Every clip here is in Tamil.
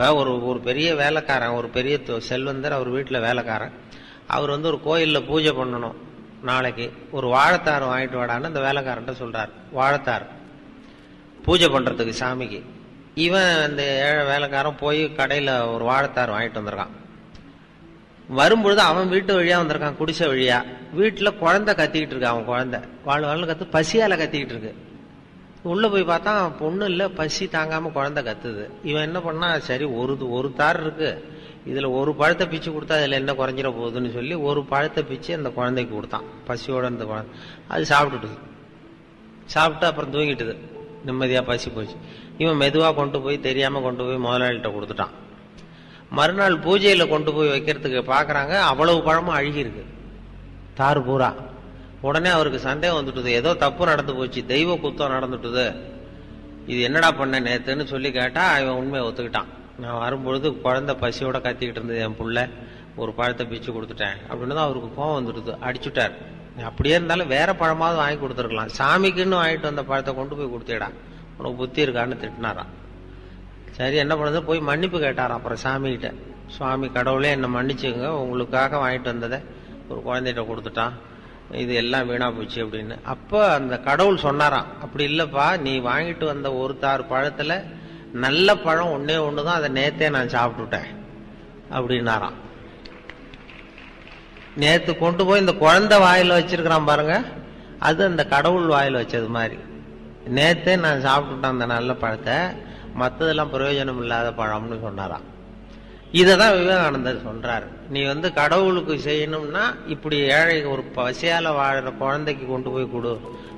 இப்போ ஒரு ஒரு பெரிய வேலைக்காரன் ஒரு பெரிய தொ- செல்வந்தர் அவர் வீட்டில் வேலைக்காரன். அவர் வந்து ஒரு கோயிலில் பூஜை பண்ணணும் நாளைக்கு. ஒரு வாழைத்தார் வாங்கிட்டு வாடான்னு அந்த வேலைக்காரன்ட்ட சொல்கிறார் வாழைத்தார். பூஜை பண்ணுறதுக்கு சாமிக்கு. இவன் அந்த ஏழை வேலைக்காரன் போய் கடையில் ஒரு வாழைத்தார் வாங்கிட்டு வந்திருக்கான். வரும்பொழுது அவன் வீட்டு வழியாக வந்திருக்கான் குடிசை வழியாக வீட்டில் குழந்தை கத்திக்கிட்டு இருக்கான் அவன் குழந்தை. வாழ் வாழ்னு கற்று பசியால் கத்திக்கிட்டு இருக்கு. உள்ள போய் பார்த்தா பொண்ணு இல்ல பசி தாங்காம குழந்தை கத்துது. இவன் என்ன பண்ணா சரி ஒரு ஒரு தார் இருக்கு. இதுல ஒரு பழத்தை பிச்சு கொடுத்தா அதுல என்ன குறைஞ்சிட போகுதுன்னு சொல்லி ஒரு பழத்தை பிச்சு அந்த குழந்தைக்கு கொடுத்தான். பசியோட அந்த குழந்தை அது சாப்பிட்டுட்டுது சாப்பிட்டு அப்புறம் தூங்கிட்டுது. நிம்மதியா பசி போச்சு. இவன் மெதுவா கொண்டு போய் தெரியாம கொண்டு போய் முதலாளிகிட்ட கொடுத்துட்டான். மறுநாள் பூஜையில கொண்டு போய் வைக்கிறதுக்கு பாக்குறாங்க அவ்வளவு பழமும் அழுகி இருக்கு தார் பூரா. உடனே அவருக்கு சந்தேகம் வந்துட்டுது. ஏதோ தப்பு நடந்து போச்சு. தெய்வ குத்தம் நடந்துட்டுது. இது என்னடா பண்ண நேத்துன்னு சொல்லி கேட்டா அவன் உண்மையை ஒத்துக்கிட்டான். நான் வரும்பொழுது குழந்தை பசியோட கத்திக்கிட்டு இருந்தது என் புள்ள. ஒரு பழத்தை பிச்சு கொடுத்துட்டேன். அப்படின்னு தான் அவருக்கு கோவம் வந்துடுது. அடிச்சுட்டார். அப்படியே இருந்தாலும் வேற பழமாவது வாங்கி கொடுத்துருக்கலாம். சாமிக்குன்னு வாங்கிட்டு வந்த பழத்தை கொண்டு போய் கொடுத்தேடா. உனக்கு புத்தி இருக்கான்னு திட்டினாராம். சரி என்ன பண்ணுது போய் மன்னிப்பு கேட்டாராம். அப்புறம் சாமிகிட்ட. சுவாமி கடவுளே என்னை மன்னிச்சுங்க உங்களுக்காக வாங்கிட்டு வந்ததை ஒரு குழந்தைகிட்ட கொடுத்துட்டான். இது எல்லாம் வீணா போச்சு அப்படின்னு. அப்போ அந்த கடவுள் சொன்னாராம் அப்படி இல்லைப்பா நீ வாங்கிட்டு வந்த ஒரு தார் பழத்தில் நல்ல பழம் ஒன்றே ஒன்று தான் அதை நேத்தே நான் சாப்பிட்டுட்டேன் அப்படின்னாராம். நேற்று கொண்டு போய் இந்த குழந்தை வாயில் வச்சிருக்கிறான் பாருங்க அது அந்த கடவுள் வாயில் வச்சது மாதிரி. நேத்தே நான் சாப்பிட்டுட்டேன் அந்த நல்ல பழத்தை மற்றதெல்லாம் பிரயோஜனம் இல்லாத பழம்னு சொன்னாராம். இதை தான் விவேகானந்தர் சொல்கிறாரு நீ வந்து கடவுளுக்கு செய்யணும்னா இப்படி ஏழை ஒரு பசியால் வாழ்கிற குழந்தைக்கு கொண்டு போய் கொடு.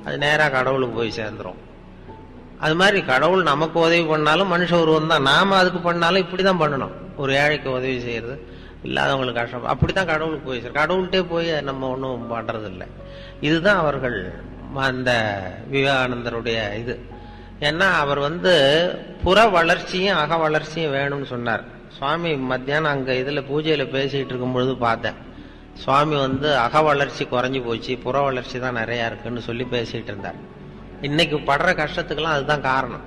அது நேராக கடவுளுக்கு போய் சேர்ந்துரும். அது மாதிரி கடவுள் நமக்கு உதவி பண்ணாலும் மனுஷ உருவம் தான். நாம் அதுக்கு பண்ணாலும் இப்படி தான் பண்ணணும். ஒரு ஏழைக்கு உதவி செய்கிறது இல்லாதவங்களுக்கு கஷ்டம். அப்படி தான் கடவுளுக்கு போய் சேரும் கடவுள்கிட்டே போய் நம்ம ஒன்றும் பண்ணுறதில்லை இதுதான் அவர்கள் அந்த விவேகானந்தருடைய இது. ஏன்னா அவர் வந்து புற வளர்ச்சியும் அக வளர்ச்சியும் வேணும்னு சொன்னார். சுவாமி மத்தியானம் அங்கே இதில் பூஜையில் பேசிகிட்டு இருக்கும் பொழுது பார்த்தேன். சுவாமி வந்து அக வளர்ச்சி குறைஞ்சி போச்சு புற வளர்ச்சி தான் நிறையா இருக்குன்னு சொல்லி பேசிகிட்டு இருந்தார். இன்னைக்கு படுற கஷ்டத்துக்கெல்லாம் அதுதான் காரணம்.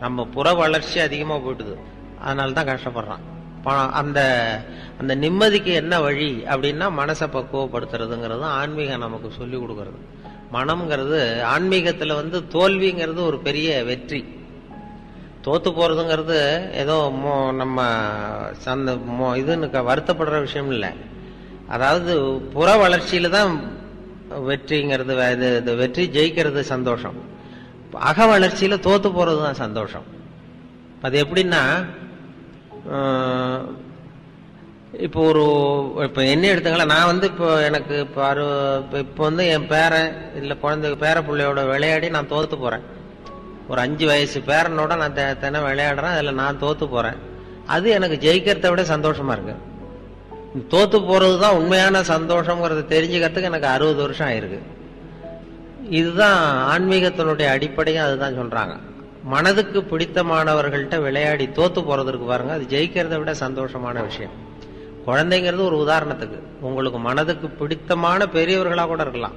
நம்ம புற வளர்ச்சி அதிகமாக போயிட்டுது. அதனால தான் கஷ்டப்படுறான். பணம் அந்த அந்த நிம்மதிக்கு என்ன வழி அப்படின்னா மனசை பக்குவப்படுத்துறதுங்கிறது ஆன்மீகம் நமக்கு சொல்லி கொடுக்கறது. மனம்ங்கிறது ஆன்மீகத்தில் வந்து தோல்விங்கிறது ஒரு பெரிய வெற்றி. தோத்து போறதுங்கிறது ஏதோ மோ- நம்ம சந்த மோ- இதுன்னு க- வருத்தப்படுற விஷயம் இல்லை. அதாவது புற வளர்ச்சியில தான் வெற்றிங்கிறது வே- இது இந்த வெற்றி ஜெயிக்கிறது சந்தோஷம். அக வளர்ச்சியில தோத்து போறது தான் சந்தோஷம். அது எப்படின்னா இப்போ ஒரு இப்போ என்ன எடுத்துங்களா நான் வந்து இப்போ எனக்கு இப்போ அறு இப்போ- இப்போ வந்து என் பேரன் இல்லை குழந்தை பேர பிள்ளையோட விளையாடி நான் தோத்து போறேன். ஒரு அஞ்சு வயசு பேரனோட நான் தினம் விளையாடுறேன் அதில் நான் தோத்து போகிறேன் அது எனக்கு ஜெயிக்கிறத விட சந்தோஷமாக இருக்கு. தோத்து போகிறது தான் உண்மையான சந்தோஷங்கிறத தெரிஞ்சுக்கிறதுக்கு எனக்கு அறுபது வருஷம் ஆயிருக்கு. இதுதான் ஆன்மீகத்தினுடைய அடிப்படையும் அதுதான் சொல்கிறாங்க மனதுக்கு பிடித்தமானவர்கள்ட்ட விளையாடி தோத்து போகிறதுக்கு பாருங்க அது ஜெயிக்கிறத விட சந்தோஷமான விஷயம். குழந்தைங்கிறது ஒரு உதாரணத்துக்கு. உங்களுக்கு மனதுக்கு பிடித்தமான பெரியவர்களாக கூட இருக்கலாம்.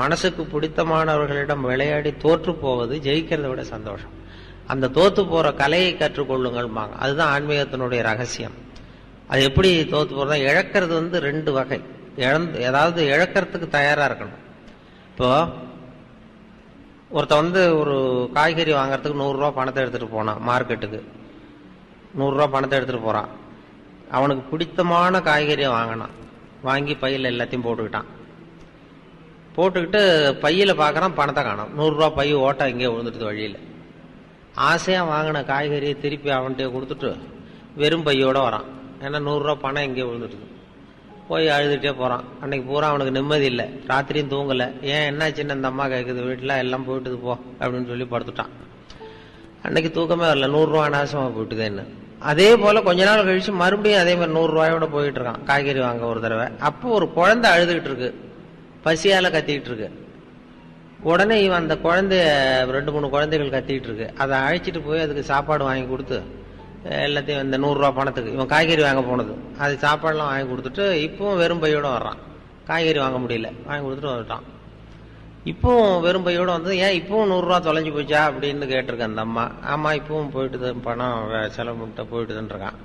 மனசுக்கு பிடித்தமானவர்களிடம் விளையாடி தோற்று போவது ஜெயிக்கிறத விட சந்தோஷம். அந்த தோத்து போற கலையை கற்றுக்கொள்ளுங்கள்பாங்க அதுதான் ஆன்மீகத்தினுடைய ரகசியம். அது எப்படி தோத்து போறதா இழக்கிறது வந்து ரெண்டு வகை. இழந்து ஏதாவது இழக்கிறதுக்கு தயாரா இருக்கணும். இப்போ ஒருத்தன் வந்து ஒரு காய்கறி வாங்குறதுக்கு நூறுரூவா பணத்தை எடுத்துகிட்டு போனான் மார்க்கெட்டுக்கு. நூறுரூவா பணத்தை எடுத்துகிட்டு போகிறான் அவனுக்கு பிடித்தமான காய்கறியை வாங்கினான். வாங்கி பையில் எல்லாத்தையும் போட்டுக்கிட்டான். போட்டுக்கிட்டு பையில் பார்க்குறான் பணத்தை காணும். நூறுரூவா பை ஓட்டம் இங்கே விழுந்துட்டு வழியில். ஆசையாக வாங்கின காய்கறியை திருப்பி அவன்கிட்ட கொடுத்துட்டு வெறும் பையோட வரான். ஏன்னா நூறுரூவா பணம் இங்கே விழுந்துட்டு போய் அழுதுகிட்டே போகிறான் அன்னைக்கு பூரா அவனுக்கு நிம்மதி இல்லை. ராத்திரியும் தூங்கலை. ஏன் என்ன சின்ன இந்த அம்மா கேட்குது வீட்டில் எல்லாம் போயிட்டுது போ அப்படின்னு சொல்லி படுத்துட்டான். அன்னைக்கு தூக்கமே வரல. நூறுரூவா நாசமா போயிட்டுதேன்னு அதே போல் கொஞ்ச நாள் கழித்து மறுபடியும் அதே மாதிரி நூறுரூவாயோட போயிட்டு இருக்கான். காய்கறி வாங்க ஒரு தடவை. அப்போ ஒரு குழந்தை அழுதுகிட்டு இருக்கு. பசியால் கத்திக்கிட்டு இருக்கு. உடனே இவன் அந்த குழந்தைய ரெண்டு மூணு குழந்தைகள் கத்திக்கிட்டு இருக்கு. அதை அழைச்சிட்டு போய் அதுக்கு சாப்பாடு வாங்கி கொடுத்து எல்லாத்தையும் இந்த நூறுரூவா பணத்துக்கு இவன் காய்கறி வாங்க போனது. அது சாப்பாடெலாம் வாங்கி கொடுத்துட்டு இப்பவும் வெறும் பையோட வர்றான். காய்கறி வாங்க முடியல. வாங்கி கொடுத்துட்டு வந்துட்டான். இப்பவும் வெறும் பையோட வந்து ஏன் இப்பவும் நூறுரூவா தொலைஞ்சு போச்சா? அப்படின்னு கேட்டிருக்கேன் அந்த அம்மா. ஆமா இப்பவும் போயிட்டுது பணம் செலவு பண்ணிட்டு போயிட்டுதுன்னு இருக்கான்.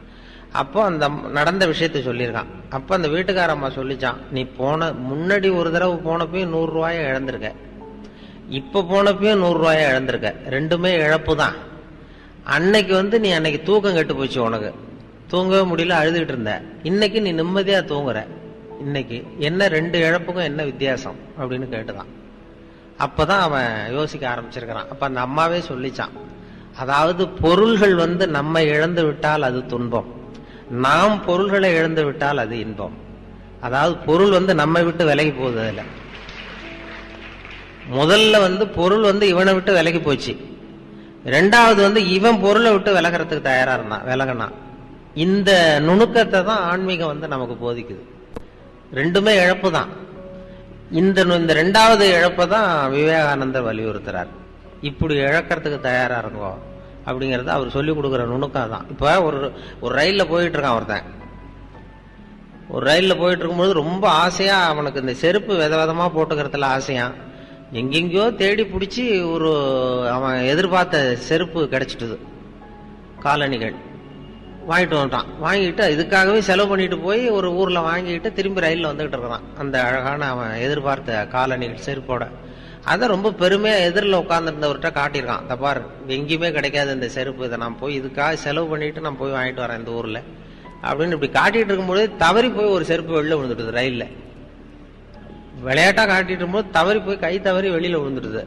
அப்போ அந்த நடந்த விஷயத்த சொல்லியிருக்கான். அப்போ அந்த வீட்டுக்கார அம்மா சொல்லிச்சான் நீ போன முன்னாடி ஒரு தடவை போனப்பையும் நூறுரூவாயை இழந்திருக்க. இப்போ போனப்பையும் நூறுரூவாயை இழந்திருக்க. ரெண்டுமே இழப்பு தான். அன்னைக்கு வந்து நீ அன்னைக்கு தூக்கம் கெட்டு போச்சு உனக்கு. தூங்கவே முடியல அழுதுகிட்டு இருந்த. இன்னைக்கு நீ நிம்மதியாக தூங்குற. இன்னைக்கு என்ன ரெண்டு இழப்புக்கும் என்ன வித்தியாசம்? அப்படின்னு கேட்டுதான். அப்பதான் அவன் யோசிக்க ஆரம்பிச்சிருக்கிறான். அப்போ அந்த அம்மாவே சொல்லிச்சான் அதாவது பொருள்கள் வந்து நம்ம இழந்து விட்டால் அது துன்பம். நாம் பொருள்களை இழந்து விட்டால் அது இன்பம். அதாவது பொருள் வந்து நம்மை விட்டு விலகி போகுது அதுல. முதல்ல வந்து பொருள் வந்து இவனை விட்டு விலகி போச்சு. ரெண்டாவது வந்து இவன் பொருளை விட்டு விலகிறதுக்கு தயாரா இருந்தான் விலகினான் இந்த நுணுக்கத்தை தான் ஆன்மீகம் வந்து நமக்கு போதிக்குது. ரெண்டுமே இழப்பு தான். இந்த நு- இந்த ரெண்டாவது இழப்பை தான் விவேகானந்தர் வலியுறுத்துறார். இப்படி இழக்கிறதுக்கு தயாரா இருக்கும். அப்படிங்கிறது அவர் சொல்லிக் கொடுக்குற நுணுக்கம் தான் இப்போ ஒரு ஒரு ரயிலில் போயிட்டுருக்கான் ஒருத்தன். ஒரு ரயிலில் போயிட்டு இருக்கும்போது ரொம்ப ஆசையாக அவனுக்கு இந்த செருப்பு வித விதமாக போட்டுக்கிறதுல ஆசையாக எங்கெங்கயோ தேடி பிடிச்சி ஒரு அவன் எதிர்பார்த்த செருப்பு கிடச்சிட்டுது. காலணிகள். வாங்கிட்டு வந்துட்டான். வாங்கிட்டு இதுக்காகவே செலவு பண்ணிட்டு போய் ஒரு ஊரில் வாங்கிட்டு திரும்பி ரயிலில் வந்துகிட்டு இருக்கிறான். அந்த அழகான அவன் எதிர்பார்த்த காலணிகள் செருப்போட. அதை ரொம்ப பெருமையா எதிரில் உட்காந்துருந்தவர்கிட்ட காட்டியிருக்கான். தப்பார் பாரு எங்கேயுமே கிடைக்காது இந்த செருப்பு. இதை நான் போய் இதுக்காக செலவு பண்ணிட்டு நான் போய் வாங்கிட்டு வரேன் இந்த ஊரில். அப்படின்னு இப்படி காட்டிட்டு இருக்கும்போது தவறி போய் ஒரு செருப்பு வெளில விழுந்துடுது ரயிலில். விளையாட்டாக காட்டிட்டு இருக்கும்போது தவறி போய் கை தவறி வெளியில் விழுந்துடுது.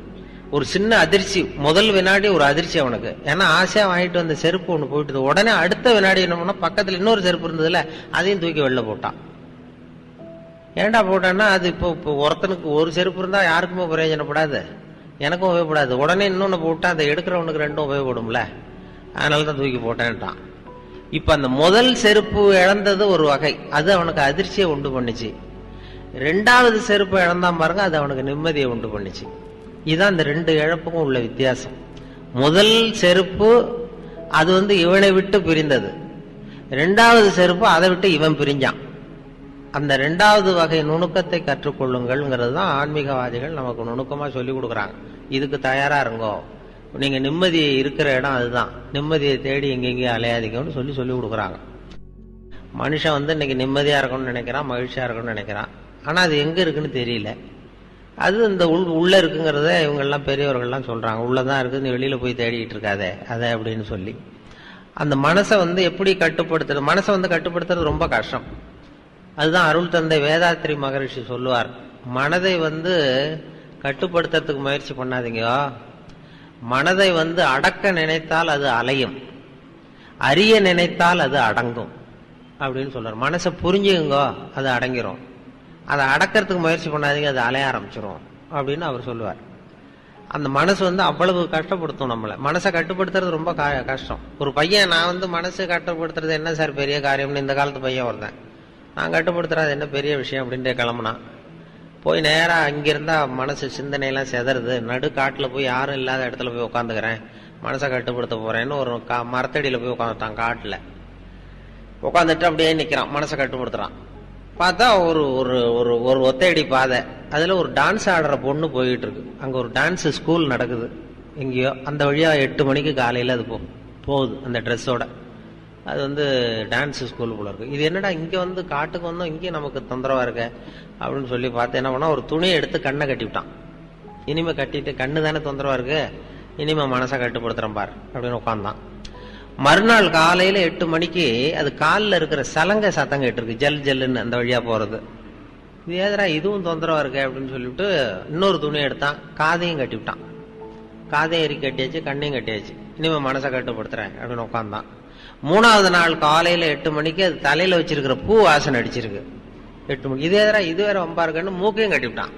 ஒரு சின்ன அதிர்ச்சி. முதல் வினாடி ஒரு அதிர்ச்சி அவனுக்கு. ஏன்னா ஆசையாக வாங்கிட்டு வந்த செருப்பு ஒன்று போயிட்டுது. உடனே அடுத்த வினாடி என்ன பண்ணால் பக்கத்தில் இன்னொரு செருப்பு இருந்ததுல அதையும் தூக்கி வெளில போட்டான். ஏன்டா போட்டான்னா அது இப்போ இப்போ ஒருத்தனுக்கு ஒரு செருப்பு இருந்தால் யாருக்குமே பிரயோஜனப்படாது எனக்கும் உபயோகப்படாது. உடனே இன்னொன்று போட்டால் அதை எடுக்கிறவனுக்கு ரெண்டும் உபயோகப்படும்ல. அதனால தான் தூக்கி போட்டேன்ட்டான். இப்போ அந்த முதல் செருப்பு இழந்தது ஒரு வகை. அது அவனுக்கு அதிர்ச்சியை உண்டு பண்ணுச்சு. ரெண்டாவது செருப்பு இழந்தான் பாருங்க அது அவனுக்கு நிம்மதியை உண்டு பண்ணுச்சு. இதுதான் இந்த ரெண்டு இழப்புக்கும் உள்ள வித்தியாசம். முதல் செருப்பு அது வந்து இவனை விட்டு பிரிந்தது. ரெண்டாவது செருப்பு அதை விட்டு இவன் பிரிஞ்சான். அந்த ரெண்டாவது வகை நுணுக்கத்தை கற்றுக்கொள்ளுங்கள்ங்கிறது தான் ஆன்மீகவாதிகள் நமக்கு நுணுக்கமாக சொல்லி கொடுக்குறாங்க. இதுக்கு தயாராக இருங்கோ. நீங்கள் நிம்மதி இருக்கிற இடம் அதுதான். நிம்மதியை தேடி எங்கெங்கேயும் அலையாதீங்கன்னு சொல்லி சொல்லி கொடுக்குறாங்க. மனுஷன் வந்து இன்னைக்கு நிம்மதியாக இருக்கணும்னு நினைக்கிறான் மகிழ்ச்சியாக இருக்கணும்னு நினைக்கிறான். ஆனால் அது எங்கே இருக்குன்னு தெரியல. அது இந்த உள் உள்ளே இருக்குங்கிறத இவங்கெல்லாம் பெரியவர்கள்லாம் சொல்கிறாங்க உள்ளதான் இருக்குது நீ வெளியில் போய் தேடிக்கிட்டு இருக்காதே அதை அப்படின்னு சொல்லி. அந்த மனசை வந்து எப்படி கட்டுப்படுத்துறது? மனசை வந்து கட்டுப்படுத்துறது ரொம்ப கஷ்டம். அதுதான் அருள் தந்தை வேதாத்திரி மகரிஷி சொல்லுவார். மனதை வந்து கட்டுப்படுத்துறதுக்கு முயற்சி பண்ணாதீங்க. மனதை வந்து அடக்க நினைத்தால் அது அலையும். அறிய நினைத்தால் அது அடங்கும் அப்படின்னு சொல்றார். மனசை புரிஞ்சுங்க அது அடங்கிரும். அதை அடக்கிறதுக்கு முயற்சி பண்ணாதீங்க அது அலைய ஆரம்பிச்சிரும் அப்படின்னு அவர் சொல்லுவார். அந்த மனசு வந்து அவ்வளவு கஷ்டப்படுத்தும் நம்மளை. மனசை கட்டுப்படுத்துறது ரொம்ப கஷ்டம். ஒரு பையன் நான் வந்து மனசு கட்டுப்படுத்துறது என்ன சார் பெரிய காரியம்னு இந்த காலத்து பையன் ஒருத்தன். நான் கட்டுப்படுத்துறது என்ன பெரிய விஷயம் அப்படின்ட்டு கிளம்புனான் போய் நேராக அங்கிருந்தா மனசு சிந்தனையெல்லாம் செதறது. நடு காட்டில் போய் யாரும் இல்லாத இடத்துல போய் உட்காந்துக்கிறேன் மனசை கட்டுப்படுத்த போகிறேன்னு ஒரு கா- மரத்தடியில் போய் உட்காந்துட்டான் காட்டில். உட்காந்துட்டு அப்படியே நிற்கிறான் மனசை கட்டுப்படுத்துகிறான் பார்த்தா ஒரு ஒரு ஒரு ஒரு ஒத்தையடி பாதை. அதில் ஒரு டான்ஸ் ஆடுற பொண்ணு போயிட்டு இருக்கு ஒரு டான்ஸு ஸ்கூல் நடக்குது. எங்கேயோ அந்த வழியாக எட்டு மணிக்கு காலையில் அது போகும் போகுது அந்த ட்ரெஸ்ஸோட அது வந்து டான்ஸ் ஸ்கூல் போல இருக்கு. இது என்னடா இங்க வந்து காட்டுக்கு வந்தோம் இங்கே நமக்கு தொந்தரவா இருக்க? அப்படின்னு சொல்லி பார்த்து என்ன பண்ணா ஒரு துணியை எடுத்து கண்ணை கட்டிவிட்டான் இனிமே கட்டிட்டு கண்ணு தானே தொந்தரவா இருக்கு? இனிமே மனசை கட்டுப்படுத்துறேன் பார் அப்படின்னு உட்காந்தான் மறுநாள் காலையில எட்டு மணிக்கு அது காலில் இருக்கிற சலங்கை சத்தம் கேட்டிருக்கு ஜல் ஜல்லுன்னு அந்த வழியா போறது. இது ஏதரா இதுவும் தொந்தரவா இருக்கு அப்படின்னு சொல்லிவிட்டு இன்னொரு துணியை எடுத்தான் காதையும் கட்டிவிட்டான் காதையும் எரி கட்டியாச்சு கண்ணையும் கட்டியாச்சு. இனிமே மனசை கட்டுப்படுத்துறேன் அப்படின்னு உட்காந்தான் மூணாவது நாள் காலையில எட்டு மணிக்கு அது தலையில வச்சிருக்கிற பூ வாசனை அடிச்சிருக்கு. எட்டு மணிக்கு இதே எதிரா இது வேற வம்பா இருக்குன்னு மூக்கையும் கட்டிவிட்டான்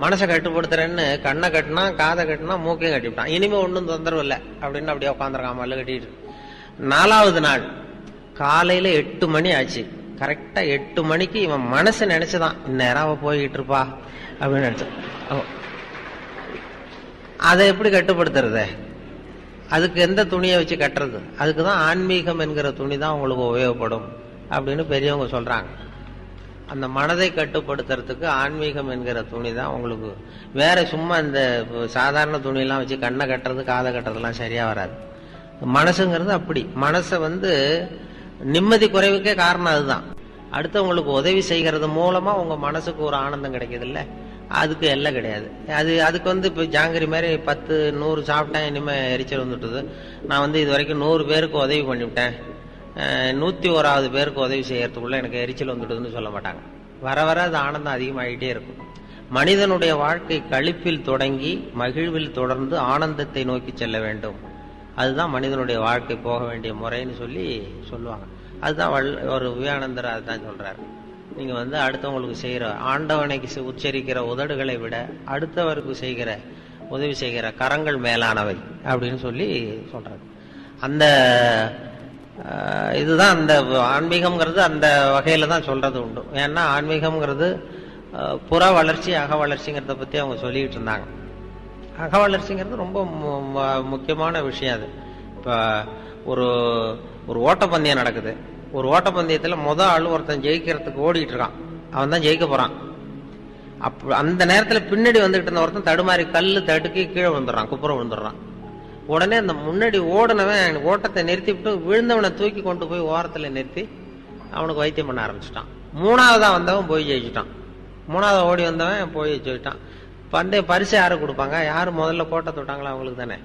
மனசை கட்டுப்படுத்துறேன்னு கண்ணை கட்டினா காதை கட்டினா மூக்கையும் கட்டிவிட்டான் இனிமே ஒன்றும் தொந்தரவு இல்லை அப்படின்னு அப்படியே உட்காந்துருக்கான் மல்ல கட்டிட்டு. நாலாவது நாள் காலையில எட்டு மணி ஆச்சு. கரெக்டா எட்டு மணிக்கு இவன் மனசு நினைச்சுதான் இந்நேரம் போய்கிட்டு இருப்பா அப்படின்னு நினைச்சான். அதை எப்படி கட்டுப்படுத்துறது? அதுக்கு எந்த துணியை வச்சு கட்டுறது? அதுக்கு தான் ஆன்மீகம் என்கிற துணி தான் உங்களுக்கு உபயோகப்படும் அப்படின்னு பெரியவங்க சொல்கிறாங்க அந்த மனதை கட்டுப்படுத்துறதுக்கு ஆன்மீகம் என்கிற துணி தான் உங்களுக்கு வேற சும்மா இந்த சாதாரண துணியெல்லாம் வச்சு கண்ணை கட்டுறது காதை கட்டுறதுலாம் சரியாக வராது. மனசுங்கிறது அப்படி. மனசை வந்து நிம்மதி குறைவுக்கே காரணம் அதுதான். அடுத்தவங்களுக்கு உதவி செய்கிறது மூலமாக உங்கள் மனசுக்கு ஒரு ஆனந்தம் கிடைக்குது அதுக்கு எல்லை கிடையாது. அது அதுக்கு வந்து இப்போ ஜாங்கிரி மாதிரி பத்து நூறு சாப்பிட்டேன் இனிமேல் எரிச்சல் வந்துட்டுது நான் வந்து இது வரைக்கும் நூறு பேருக்கு உதவி பண்ணிவிட்டேன். நூற்றி ஓராவது பேருக்கு உதவி செய்யறதுக்குள்ள எனக்கு எரிச்சல் வந்துடுதுன்னு சொல்ல மாட்டாங்க. வர வர அது ஆனந்தம் அதிகமாகிட்டே இருக்கும். மனிதனுடைய வாழ்க்கை கழிப்பில் தொடங்கி மகிழ்வில் தொடர்ந்து ஆனந்தத்தை நோக்கி செல்ல வேண்டும். அதுதான் மனிதனுடைய வாழ்க்கை போக வேண்டிய முறைன்னு சொல்லி சொல்லுவாங்க. அதுதான் வள் ஒரு விவேகானந்தர் அதுதான் சொல்றாரு. நீங்கள் வந்து அடுத்தவங்களுக்கு செய்கிற ஆண்டவனைக்கு உச்சரிக்கிற உதடுகளை விட அடுத்தவருக்கு செய்கிற உதவி செய்கிற கரங்கள் மேலானவை அப்படின்னு சொல்லி சொல்கிறாங்க அந்த இதுதான் அந்த ஆன்மீகம்ங்கிறது அந்த வகையில் தான் சொல்கிறது உண்டு. ஏன்னா ஆன்மீகம்ங்கிறது புற வளர்ச்சி அக வளர்ச்சிங்கிறத பற்றி அவங்க சொல்லிக்கிட்டு இருந்தாங்க. அக வளர்ச்சிங்கிறது ரொம்ப மு- முக்கியமான விஷயம் அது. இப்போ ஒரு ஒரு ஓட்டப்பந்தயம் நடக்குது. ஒரு ஓட்டப்பந்தயத்தில் முத ஆள் ஒருத்தன் ஜெயிக்கிறதுக்கு ஓடிட்டு இருக்கான் அவன் தான் ஜெயிக்க போகிறான் அப் அந்த நேரத்தில் பின்னாடி வந்துகிட்டு இருந்த ஒருத்தன் தடுமாறி கல் தடுக்கி கீழே விழுந்துடுறான் குப்புற விழுந்துடுறான். உடனே அந்த முன்னாடி ஓடினவன் ஓட்டத்தை நிறுத்தி விட்டு விழுந்தவனை தூக்கி கொண்டு போய் ஓரத்தில் நிறுத்தி அவனுக்கு வைத்தியம் பண்ண ஆரம்பிச்சிட்டான். மூணாவதாக வந்தவன் போய் ஜெயிச்சிட்டான். மூணாவது ஓடி வந்தவன் போய் ஜெயிச்சிட்டான். பண்டைய பரிசு யாரும் கொடுப்பாங்க? யார் முதல்ல கோட்டை தொட்டாங்களோ அவங்களுக்கு தானே.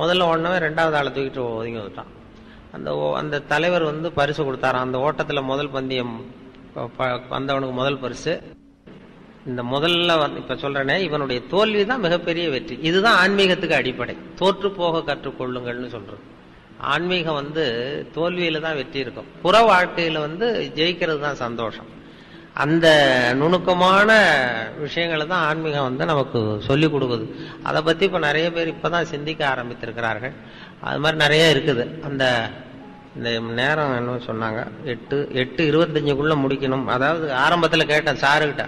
முதல்ல ஓடினவன் ரெண்டாவது ஆளை தூக்கிட்டு ஒதுங்கி வந்துட்டான். அந்த ஓ- அந்த தலைவர் வந்து பரிசு கொடுத்தாராம். அந்த ஓட்டத்துல முதல் பந்தயம் ப- வந்தவனுக்கு முதல் பரிசு. இந்த முதல்ல இப்ப சொல்றேனே இவனுடைய தோல்வி தான் மிகப்பெரிய வெற்றி. இதுதான் ஆன்மீகத்துக்கு அடிப்படை. தோற்று போக கற்றுக்கொள்ளுங்கள்னு சொல்றது. ஆன்மீகம் வந்து தோல்வியில தான் வெற்றி இருக்கும். புற வாழ்க்கையில வந்து ஜெயிக்கிறது தான் சந்தோஷம். அந்த நுணுக்கமான விஷயங்களை தான் ஆன்மீகம் வந்து நமக்கு சொல்லிக் கொடுக்குது. அதை பத்தி இப்ப நிறைய பேர் இப்பதான் சிந்திக்க ஆரம்பித்திருக்கிறார்கள். அது மாதிரி நிறைய இருக்குது. அந்த இந்த நேரம் என்ன சொன்னாங்க? எட்டு எட்டு இருபத்தஞ்சுக்குள்ளே முடிக்கணும். அதாவது ஆரம்பத்தில் கேட்டேன் சாருக்கிட்ட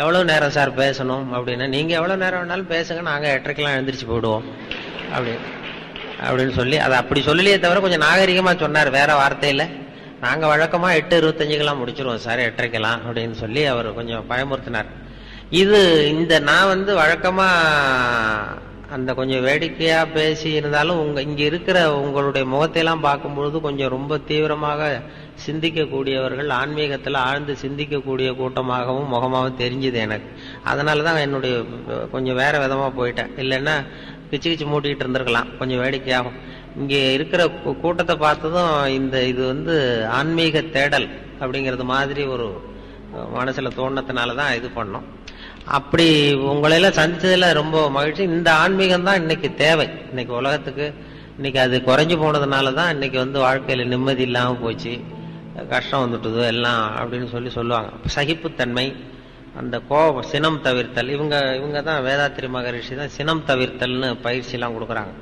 எவ்வளோ நேரம் சார் பேசணும்? அப்படின்னு. நீங்கள் எவ்வளோ நேரம் வேணாலும் பேசுங்க நாங்கள் எட்டரைக்கெல்லாம் எழுந்திரிச்சு போயிடுவோம். அப்படின்னு அப்படின்னு சொல்லி அதை அப்படி சொல்லலையே தவிர கொஞ்சம் நாகரிகமாக சொன்னார் வேற வார்த்தையில். நாங்கள் வழக்கமாக எட்டு இருபத்தஞ்சுக்கெல்லாம் முடிச்சிருவோம் சார் எட்டரைக்கெல்லாம் அப்படின்னு சொல்லி அவர் கொஞ்சம் பயமுறுத்தினார். இது இந்த நான் வந்து வழக்கமாக அந்த கொஞ்சம் வேடிக்கையா பேசி இருந்தாலும் உங்க இங்க இருக்கிற உங்களுடைய முகத்தையெல்லாம் பார்க்கும்பொழுது கொஞ்சம் ரொம்ப தீவிரமாக சிந்திக்கக்கூடியவர்கள் ஆன்மீகத்தில் ஆழ்ந்து சிந்திக்கக்கூடிய கூட்டமாகவும் முகமாகவும் தெரிஞ்சுது எனக்கு. அதனாலதான் என்னுடைய கொஞ்சம் வேற விதமாக போயிட்டேன். இல்லைன்னா கிச்சு கிச்சு மூட்டிகிட்டு இருந்திருக்கலாம். கொஞ்சம் வேடிக்கையாகும் இங்கே இருக்கிற கூட்டத்தை பார்த்ததும் இந்த இது வந்து ஆன்மீக தேடல் அப்படிங்கிறது மாதிரி ஒரு மனசில் தோணத்தினால தான் இது பண்ணோம். அப்படி உங்களையெல்லாம் சந்தித்ததில் ரொம்ப மகிழ்ச்சி. இந்த ஆன்மீகம் தான் இன்னைக்கு தேவை. இன்னைக்கு உலகத்துக்கு இன்னைக்கு அது குறைஞ்சு போனதுனால தான் இன்னைக்கு வந்து வாழ்க்கையில் நிம்மதி இல்லாமல் போச்சு. கஷ்டம் வந்துட்டுது எல்லாம் அப்படின்னு சொல்லி சொல்லுவாங்க. சகிப்புத்தன்மை அந்த கோபம் சினம் தவிர்த்தல் இவங்க இவங்க தான் வேதாத்திரி மகரிஷி தான் சினம் தவிர்த்தல்னு பயிற்சிலாம் கொடுக்குறாங்க.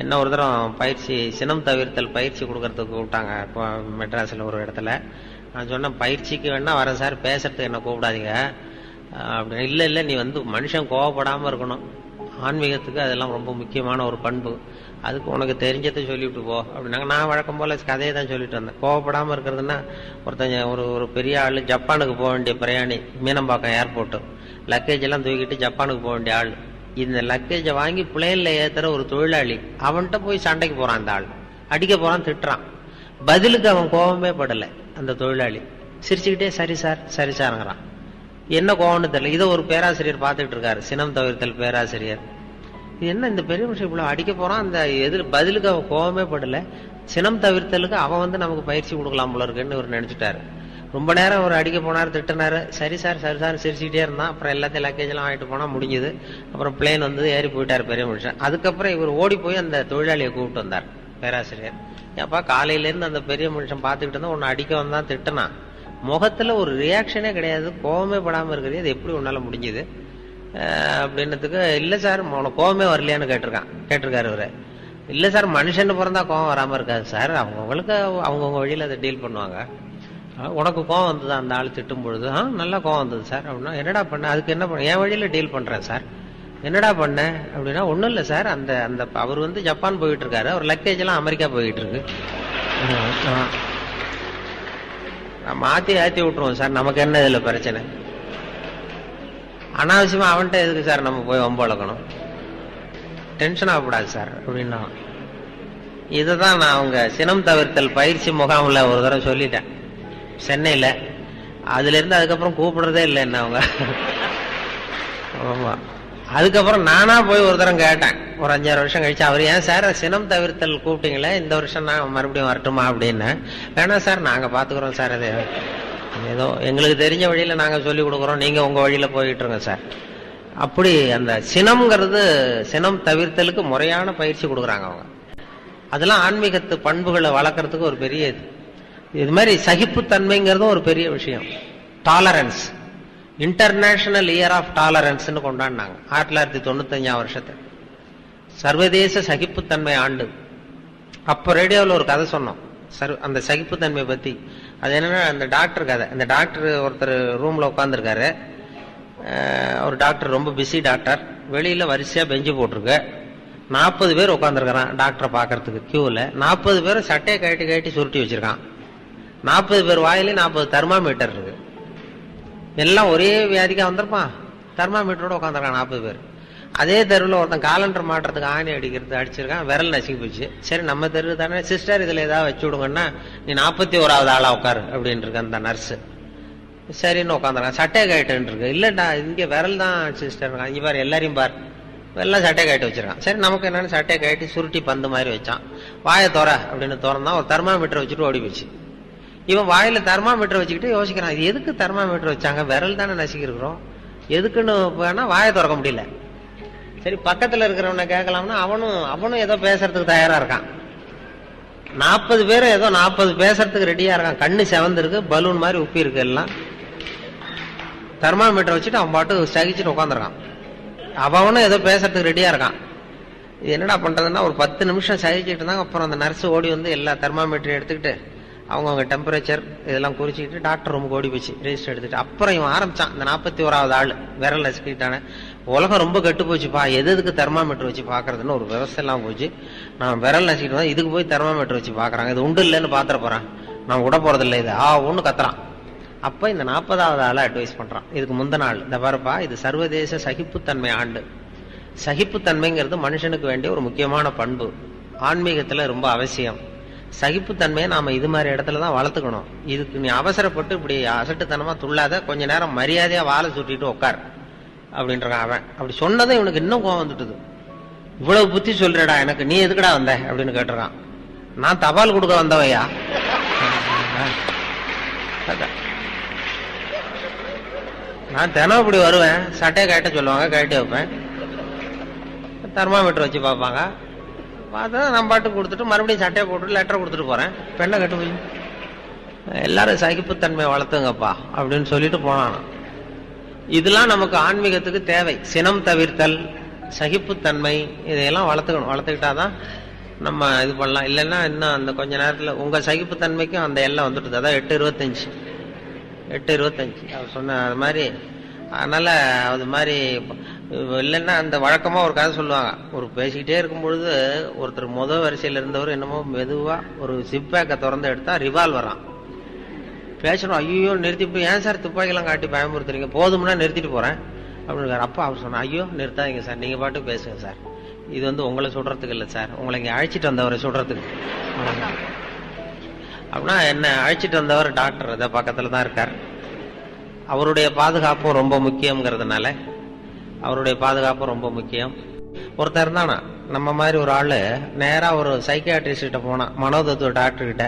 என்ன ஒரு தரம் பயிற்சி சினம் தவிர்த்தல் பயிற்சி கொடுக்கறதுக்கு கூப்பிட்டாங்க. இப்போ மெட்ராஸில் ஒரு இடத்துல. நான் சொன்னேன் பயிற்சிக்கு வேணால் வரேன் சார் பேசுறதுக்கு என்ன கூப்பிடாதீங்க. அப்படின்னு இல்லை இல்லை நீ வந்து மனுஷன் கோவப்படாமல் இருக்கணும். ஆன்மீகத்துக்கு அதெல்லாம் ரொம்ப முக்கியமான ஒரு பண்பு. அதுக்கு உனக்கு தெரிஞ்சதை சொல்லிவிட்டு போ. அப்படின்னாங்க. நான் வழக்கம் போல் கதையை தான் சொல்லிட்டு வந்தேன் கோவப்படாமல் இருக்கிறதுனா ஒருத்தன் ஒரு ஒரு பெரிய ஆள் ஜப்பானுக்கு போக வேண்டிய பிரயாணி மீனம்பாக்கம் ஏர்போர்ட்டு லக்கேஜ் எல்லாம் தூக்கிட்டு ஜப்பானுக்கு போக வேண்டிய ஆள். இந்த லக்கேஜை வாங்கி பிளேனில் ஏற்றுற ஒரு தொழிலாளி அவன்கிட்ட போய் சண்டைக்கு போகிறான் அந்த ஆள். அடிக்க போகிறான் திட்டுறான். பதிலுக்கு அவன் கோபமே படலை அந்த தொழிலாளி. சிரிச்சுக்கிட்டே சரி சார் சரி சார்ங்கிறான். என்ன கோவம்னு தெரியல. இதை ஒரு பேராசிரியர் பார்த்துட்டு இருக்காரு. சினம் தவிர்த்தல் பேராசிரியர். இது என்ன இந்த பெரிய விஷயம் இவ்வளோ அடிக்க போறான்? அந்த எதிர் பதிலுக்கு அவன் கோவமே படல. சினம் தவிர்த்தலுக்கு அவன் வந்து நமக்கு பயிற்சி கொடுக்கலாம் போல இருக்குன்னு இவர் நினைச்சிட்டாரு. ரொம்ப நேரம் அவர் அடிக்க போனார் திட்டினார். சரி சார் சரி சார் சிரிச்சுக்கிட்டே இருந்தான். அப்புறம் எல்லாத்தையும் லக்கேஜ்லாம் ஆகிட்டு வாங்கிட்டு முடிஞ்சுது முடிஞ்சது. அப்புறம் பிளேன் வந்து ஏறி போயிட்டார் பெரிய மனுஷன். அதுக்கப்புறம் இவர் ஓடி போய் அந்த தொழிலாளியை கூப்பிட்டு வந்தார். பேராசிரியர். ஏப்பா காலையிலேருந்து அந்த பெரிய மனுஷன் பார்த்துக்கிட்டு இருந்தா உன்னை அடிக்க வந்தான் திட்டினான். முகத்துல ஒரு ரியாக்ஷனே கிடையாது. கோவமே படாமல் இருக்கிறது. அது எப்படி உன்னால முடிஞ்சது? அப்படின்னதுக்கு இல்லை சார் உனக்கு கோவமே வரலையான்னு கேட்டிருக்கான். கேட்டிருக்காரு அவர் இல்லை சார் மனுஷன் பிறந்தா கோவம் வராமல் இருக்காது சார் அவங்கவுங்களுக்கு அவங்கவுங்க வழியில் அதை டீல் பண்ணுவாங்க. உனக்கு கோவம் வந்தது? அந்த ஆள் திட்டும் பொழுது ஆ நல்லா கோவம் வந்தது சார் அப்படின்னா என்னடா பண்ண? அதுக்கு என்ன பண்ண? என் வழியில் டீல் பண்ணுறேன் சார் என்னடா பண்ண? அப்படின்னா ஒன்றும் இல்லை சார் அந்த அந்த அவர் வந்து ஜப்பான் போயிட்டு இருக்காரு. அவர் லக்கேஜ் எல்லாம் அமெரிக்கா போயிட்டு இருக்கு. ஆ. நான் மாத்தி ஏத்தி விட்டுருவோம் சார். நமக்கு என்ன இதுல பிரச்சனை? அனாவசியமா அவன்கிட்ட எதுக்கு சார் நம்ம போய் வம்பு வளர்க்கணும்? டென்ஷன் ஆகக்கூடாது சார். அப்படின்னா? இதுதான் நான் அவங்க சினம் தவிர்த்தல் பயிற்சி முகாமில் ஒரு தடவை சொல்லிட்டேன். சென்னையில். அதுல இருந்து அதுக்கப்புறம் கூப்பிடுறதே இல்லை என்ன அவங்க. ஆமா. அதுக்கப்புறம் நானா போய் ஒரு தரம் கேட்டேன். ஒரு அஞ்சாறு வருஷம் கழிச்சு அவர் ஏன் சார் சினம் தவிர்த்தல் கூப்பிட்டீங்களே? இந்த வருஷம் நான் மறுபடியும் வரட்டுமா? அப்படின்னு. வேணாம் சார் நாங்கள் பார்த்துக்குறோம் சார் அது ஏதோ எங்களுக்கு தெரிஞ்ச வழியில் நாங்கள் சொல்லிக் கொடுக்குறோம். நீங்கள் உங்கள் வழியில் போயிட்டு இருங்க சார். அப்படி அந்த சினம்ங்கிறது சினம் தவிர்த்தலுக்கு முறையான பயிற்சி கொடுக்குறாங்க அவங்க. அதெல்லாம் ஆன்மீகத்து பண்புகளை வளர்க்குறதுக்கு ஒரு பெரிய இது. இது மாதிரி சகிப்புத்தன்மைங்கிறதும் ஒரு பெரிய விஷயம். டாலரன்ஸ் இன்டர்நேஷனல் இயர் ஆஃப் டாலரன்ஸ்னு கொண்டாடினாங்க. ஆயிரத்தி தொள்ளாயிரத்தி தொண்ணூத்தஞ்சாம் வருஷத்தை சர்வதேச சகிப்புத்தன்மை ஆண்டு. அப்போ ரேடியோவில் ஒரு கதை சொன்னோம். சர் அந்த சகிப்புத்தன்மை பற்றி அது என்னன்னா அந்த டாக்டர் கதை. அந்த டாக்டர் ஒருத்தர் ரூமில் உட்காந்துருக்காரு ஒரு டாக்டர் ரொம்ப பிஸி டாக்டர். வெளியில் வரிசையாக பெஞ்சு போட்டிருக்கு. நாற்பது பேர் உட்காந்துருக்கிறான் டாக்டரை பார்க்கறதுக்கு க்யூவில் நாற்பது பேரும் சட்டையை கட்டி கட்டி சுருட்டி வச்சிருக்கான். நாற்பது பேர் வாயிலே நாற்பது தெர்மாமீட்டர் இருக்குது எல்லாம் ஒரே வியாதிக்காக வந்திருப்பான். தெர்மாமீட்டரோட உட்காந்துருக்கான் நாற்பது பேர். அதே தெருவில் ஒருத்தன் காலண்டர் மாட்டுறதுக்கு ஆணி அடிக்கிறது அடிச்சிருக்கான் விரல் நசுக்கி போச்சு. சரி நம்ம தெரு தானே சிஸ்டர் இதில் ஏதாவது வச்சு விடுங்கன்னா நீ நாற்பத்தி ஓராவது ஆளாக உட்காரு அப்படின்னு இருக்கு அந்த நர்ஸு சரின்னு உட்காந்துருக்கான் சட்டை கயிட்டு இருக்கு. இங்கே விரல் தான் சிஸ்டர் இங்கே பார் எல்லாரையும் பார். எல்லாம் சட்டையை கட்டி வச்சிருக்கான். சரி நமக்கு என்னன்னு சட்டையை கட்டி சுருட்டி பந்து மாதிரி வச்சான். வாயை தோற அப்படின்னு திறந்தான். ஒரு தெர்மாமீட்டர் வச்சுட்டு ஓடி போச்சு. இவன் வாயில தெர்மாமீட்டர் வச்சுக்கிட்டு யோசிக்கிறான் இது எதுக்கு தெர்மாமீட்டர் வச்சாங்க? விரல் தானே நசுக்கி எதுக்குன்னு போனா வாயை திறக்க முடியல. சரி பக்கத்துல இருக்கிறவனை கேட்கலாம்னா அவனும் அவனும் ஏதோ பேசுறதுக்கு தயாரா இருக்கான். நாற்பது பேரும் ஏதோ நாற்பது பேசுறதுக்கு ரெடியா இருக்கான். கண்ணு செவந்திருக்கு பலூன் மாதிரி உப்பி இருக்கு எல்லாம். தெர்மாமீட்டர் வச்சுட்டு அவன் பாட்டு சகிச்சுட்டு உட்காந்துருக்கான் அவனும் ஏதோ பேசுறதுக்கு ரெடியா இருக்கான். இது என்னடா பண்றதுன்னா ஒரு பத்து நிமிஷம் சகிச்சுட்டு இருந்தாங்க. அப்புறம் அந்த நர்ஸ் ஓடி வந்து எல்லா தெர்மாமீட்டரையும் எடுத்துக்கிட்டு அவங்கவுங்க டெம்பரேச்சர் இதெல்லாம் குறிச்சிக்கிட்டு டாக்டர் ரூமுக்கு ஓடி போச்சு. ரெஜிஸ்டர் எடுத்துட்டு. அப்புறம் இவன் ஆரம்பிச்சான். இந்த நாற்பத்தி ஓராவது ஆள். விரல் நசுக்கிட்டானே உலகம் ரொம்ப கெட்டு போச்சுப்பா. எது எதுக்கு தெர்மாமீட்டர் வச்சு பார்க்கறதுன்னு ஒரு விவசாயெல்லாம் போச்சு. நான் விரல் நசுக்கிட்டு தான் இதுக்கு போய் தெர்மாமீட்டர் வச்சு பார்க்குறாங்க. இது உண்டு இல்லைன்னு பார்த்துட போகிறான் நான் விட போகிறதில்ல இல்லை இது. ஆ ஒன்று கத்துறான். அப்போ இந்த நாற்பதாவது ஆளை அட்வைஸ் பண்ணுறான் இதுக்கு முந்த நாள் இந்த பாருப்பா இது சர்வதேச சகிப்புத்தன்மை ஆண்டு. சகிப்புத்தன்மைங்கிறது மனுஷனுக்கு வேண்டிய ஒரு முக்கியமான பண்பு. ஆன்மீகத்தில் ரொம்ப அவசியம். சகிப்புத்தன்மையை நாம இது மாதிரி இடத்துல தான் வளர்த்துக்கணும். இதுக்கு நீ அவசரப்பட்டு இப்படி அசட்டுத்தனமா துள்ளாத கொஞ்ச நேரம் மரியாதையா வாழை சுட்டிட்டு உட்கார் அப்படின்றான் அவன். அப்படி சொன்னதும் இவனுக்கு இன்னும் கோவம் வந்துட்டுது. இவ்வளவு புத்தி சொல்றடா எனக்கு நீ எதுக்குடா வந்த அப்படின்னு கேட்டுறான். நான் தபால் கொடுக்க வந்தவையா? நான் தினம் இப்படி வருவேன் சட்டையை கேட்ட சொல்லுவாங்க கேட்டு வைப்பேன். தெர்மாமீட்டர் வச்சு பார்ப்பாங்க. பார்த்தா நான் பாட்டு கொடுத்துட்டு மறுபடியும் சட்டையை போட்டுட்டு லெட்டர் கொடுத்துட்டு போறேன். பெண்ணை கட்டு போய். எல்லாரும் சகிப்புத்தன்மை வளர்த்துங்கப்பா அப்படின்னு சொல்லிட்டு போனான். இதெல்லாம் நமக்கு ஆன்மீகத்துக்கு தேவை. சினம் தவிர்த்தல் சகிப்புத்தன்மை இதையெல்லாம் வளர்த்துக்கணும். வளர்த்துக்கிட்டாதான் நம்ம இது பண்ணலாம். இல்லைன்னா இன்னும் அந்த கொஞ்ச நேரத்தில் உங்க சகிப்புத்தன்மைக்கும் அந்த எல்லாம் வந்துட்டுது அதான் எட்டு இருபத்தஞ்சு. எட்டு இருபத்தஞ்சு. அவர் சொன்ன அது மாதிரி அதனால அது மாதிரி இல்லைன்னா அந்த வழக்கமாக ஒரு கதை சொல்லுவாங்க. ஒரு பேசிக்கிட்டே இருக்கும் பொழுது ஒருத்தர் முத வரிசையில் இருந்தவர் என்னமோ மெதுவாக ஒரு சிப்பேக்கை திறந்து எடுத்தால் ரிவால்வரான் பேசணும் ஐயோ நிறுத்திட்டு ஏன் சார் துப்பாக்கிலாம் காட்டி பயமுறுத்துறீங்க? போதும்னா நிறுத்திட்டு போகிறேன் அப்படின்னு அப்பா அவர் சொன்னா ஐயோ நிறுத்தாதீங்க சார் நீங்கள் பாட்டு பேசுங்க சார். இது வந்து உங்களை சுடுறதுக்கு இல்லை சார். உங்களை இங்கே அழைச்சிட்டு வந்தவரை சுடுறதுக்கு அப்படின்னா என்ன அழைச்சிட்டு வந்தவர் டாக்டர் அதை பக்கத்தில் தான் இருக்கார். அவருடைய பாதுகாப்பும் ரொம்ப முக்கியங்கிறதுனால அவருடைய பாதுகாப்பு ரொம்ப முக்கியம். ஒருத்தர் இருந்தானா நம்ம மாதிரி ஒரு ஆள் நேராக ஒரு சைக்கியாட்ரிஸ்ட் போனான் மனோதத்துவ டாக்டர்கிட்ட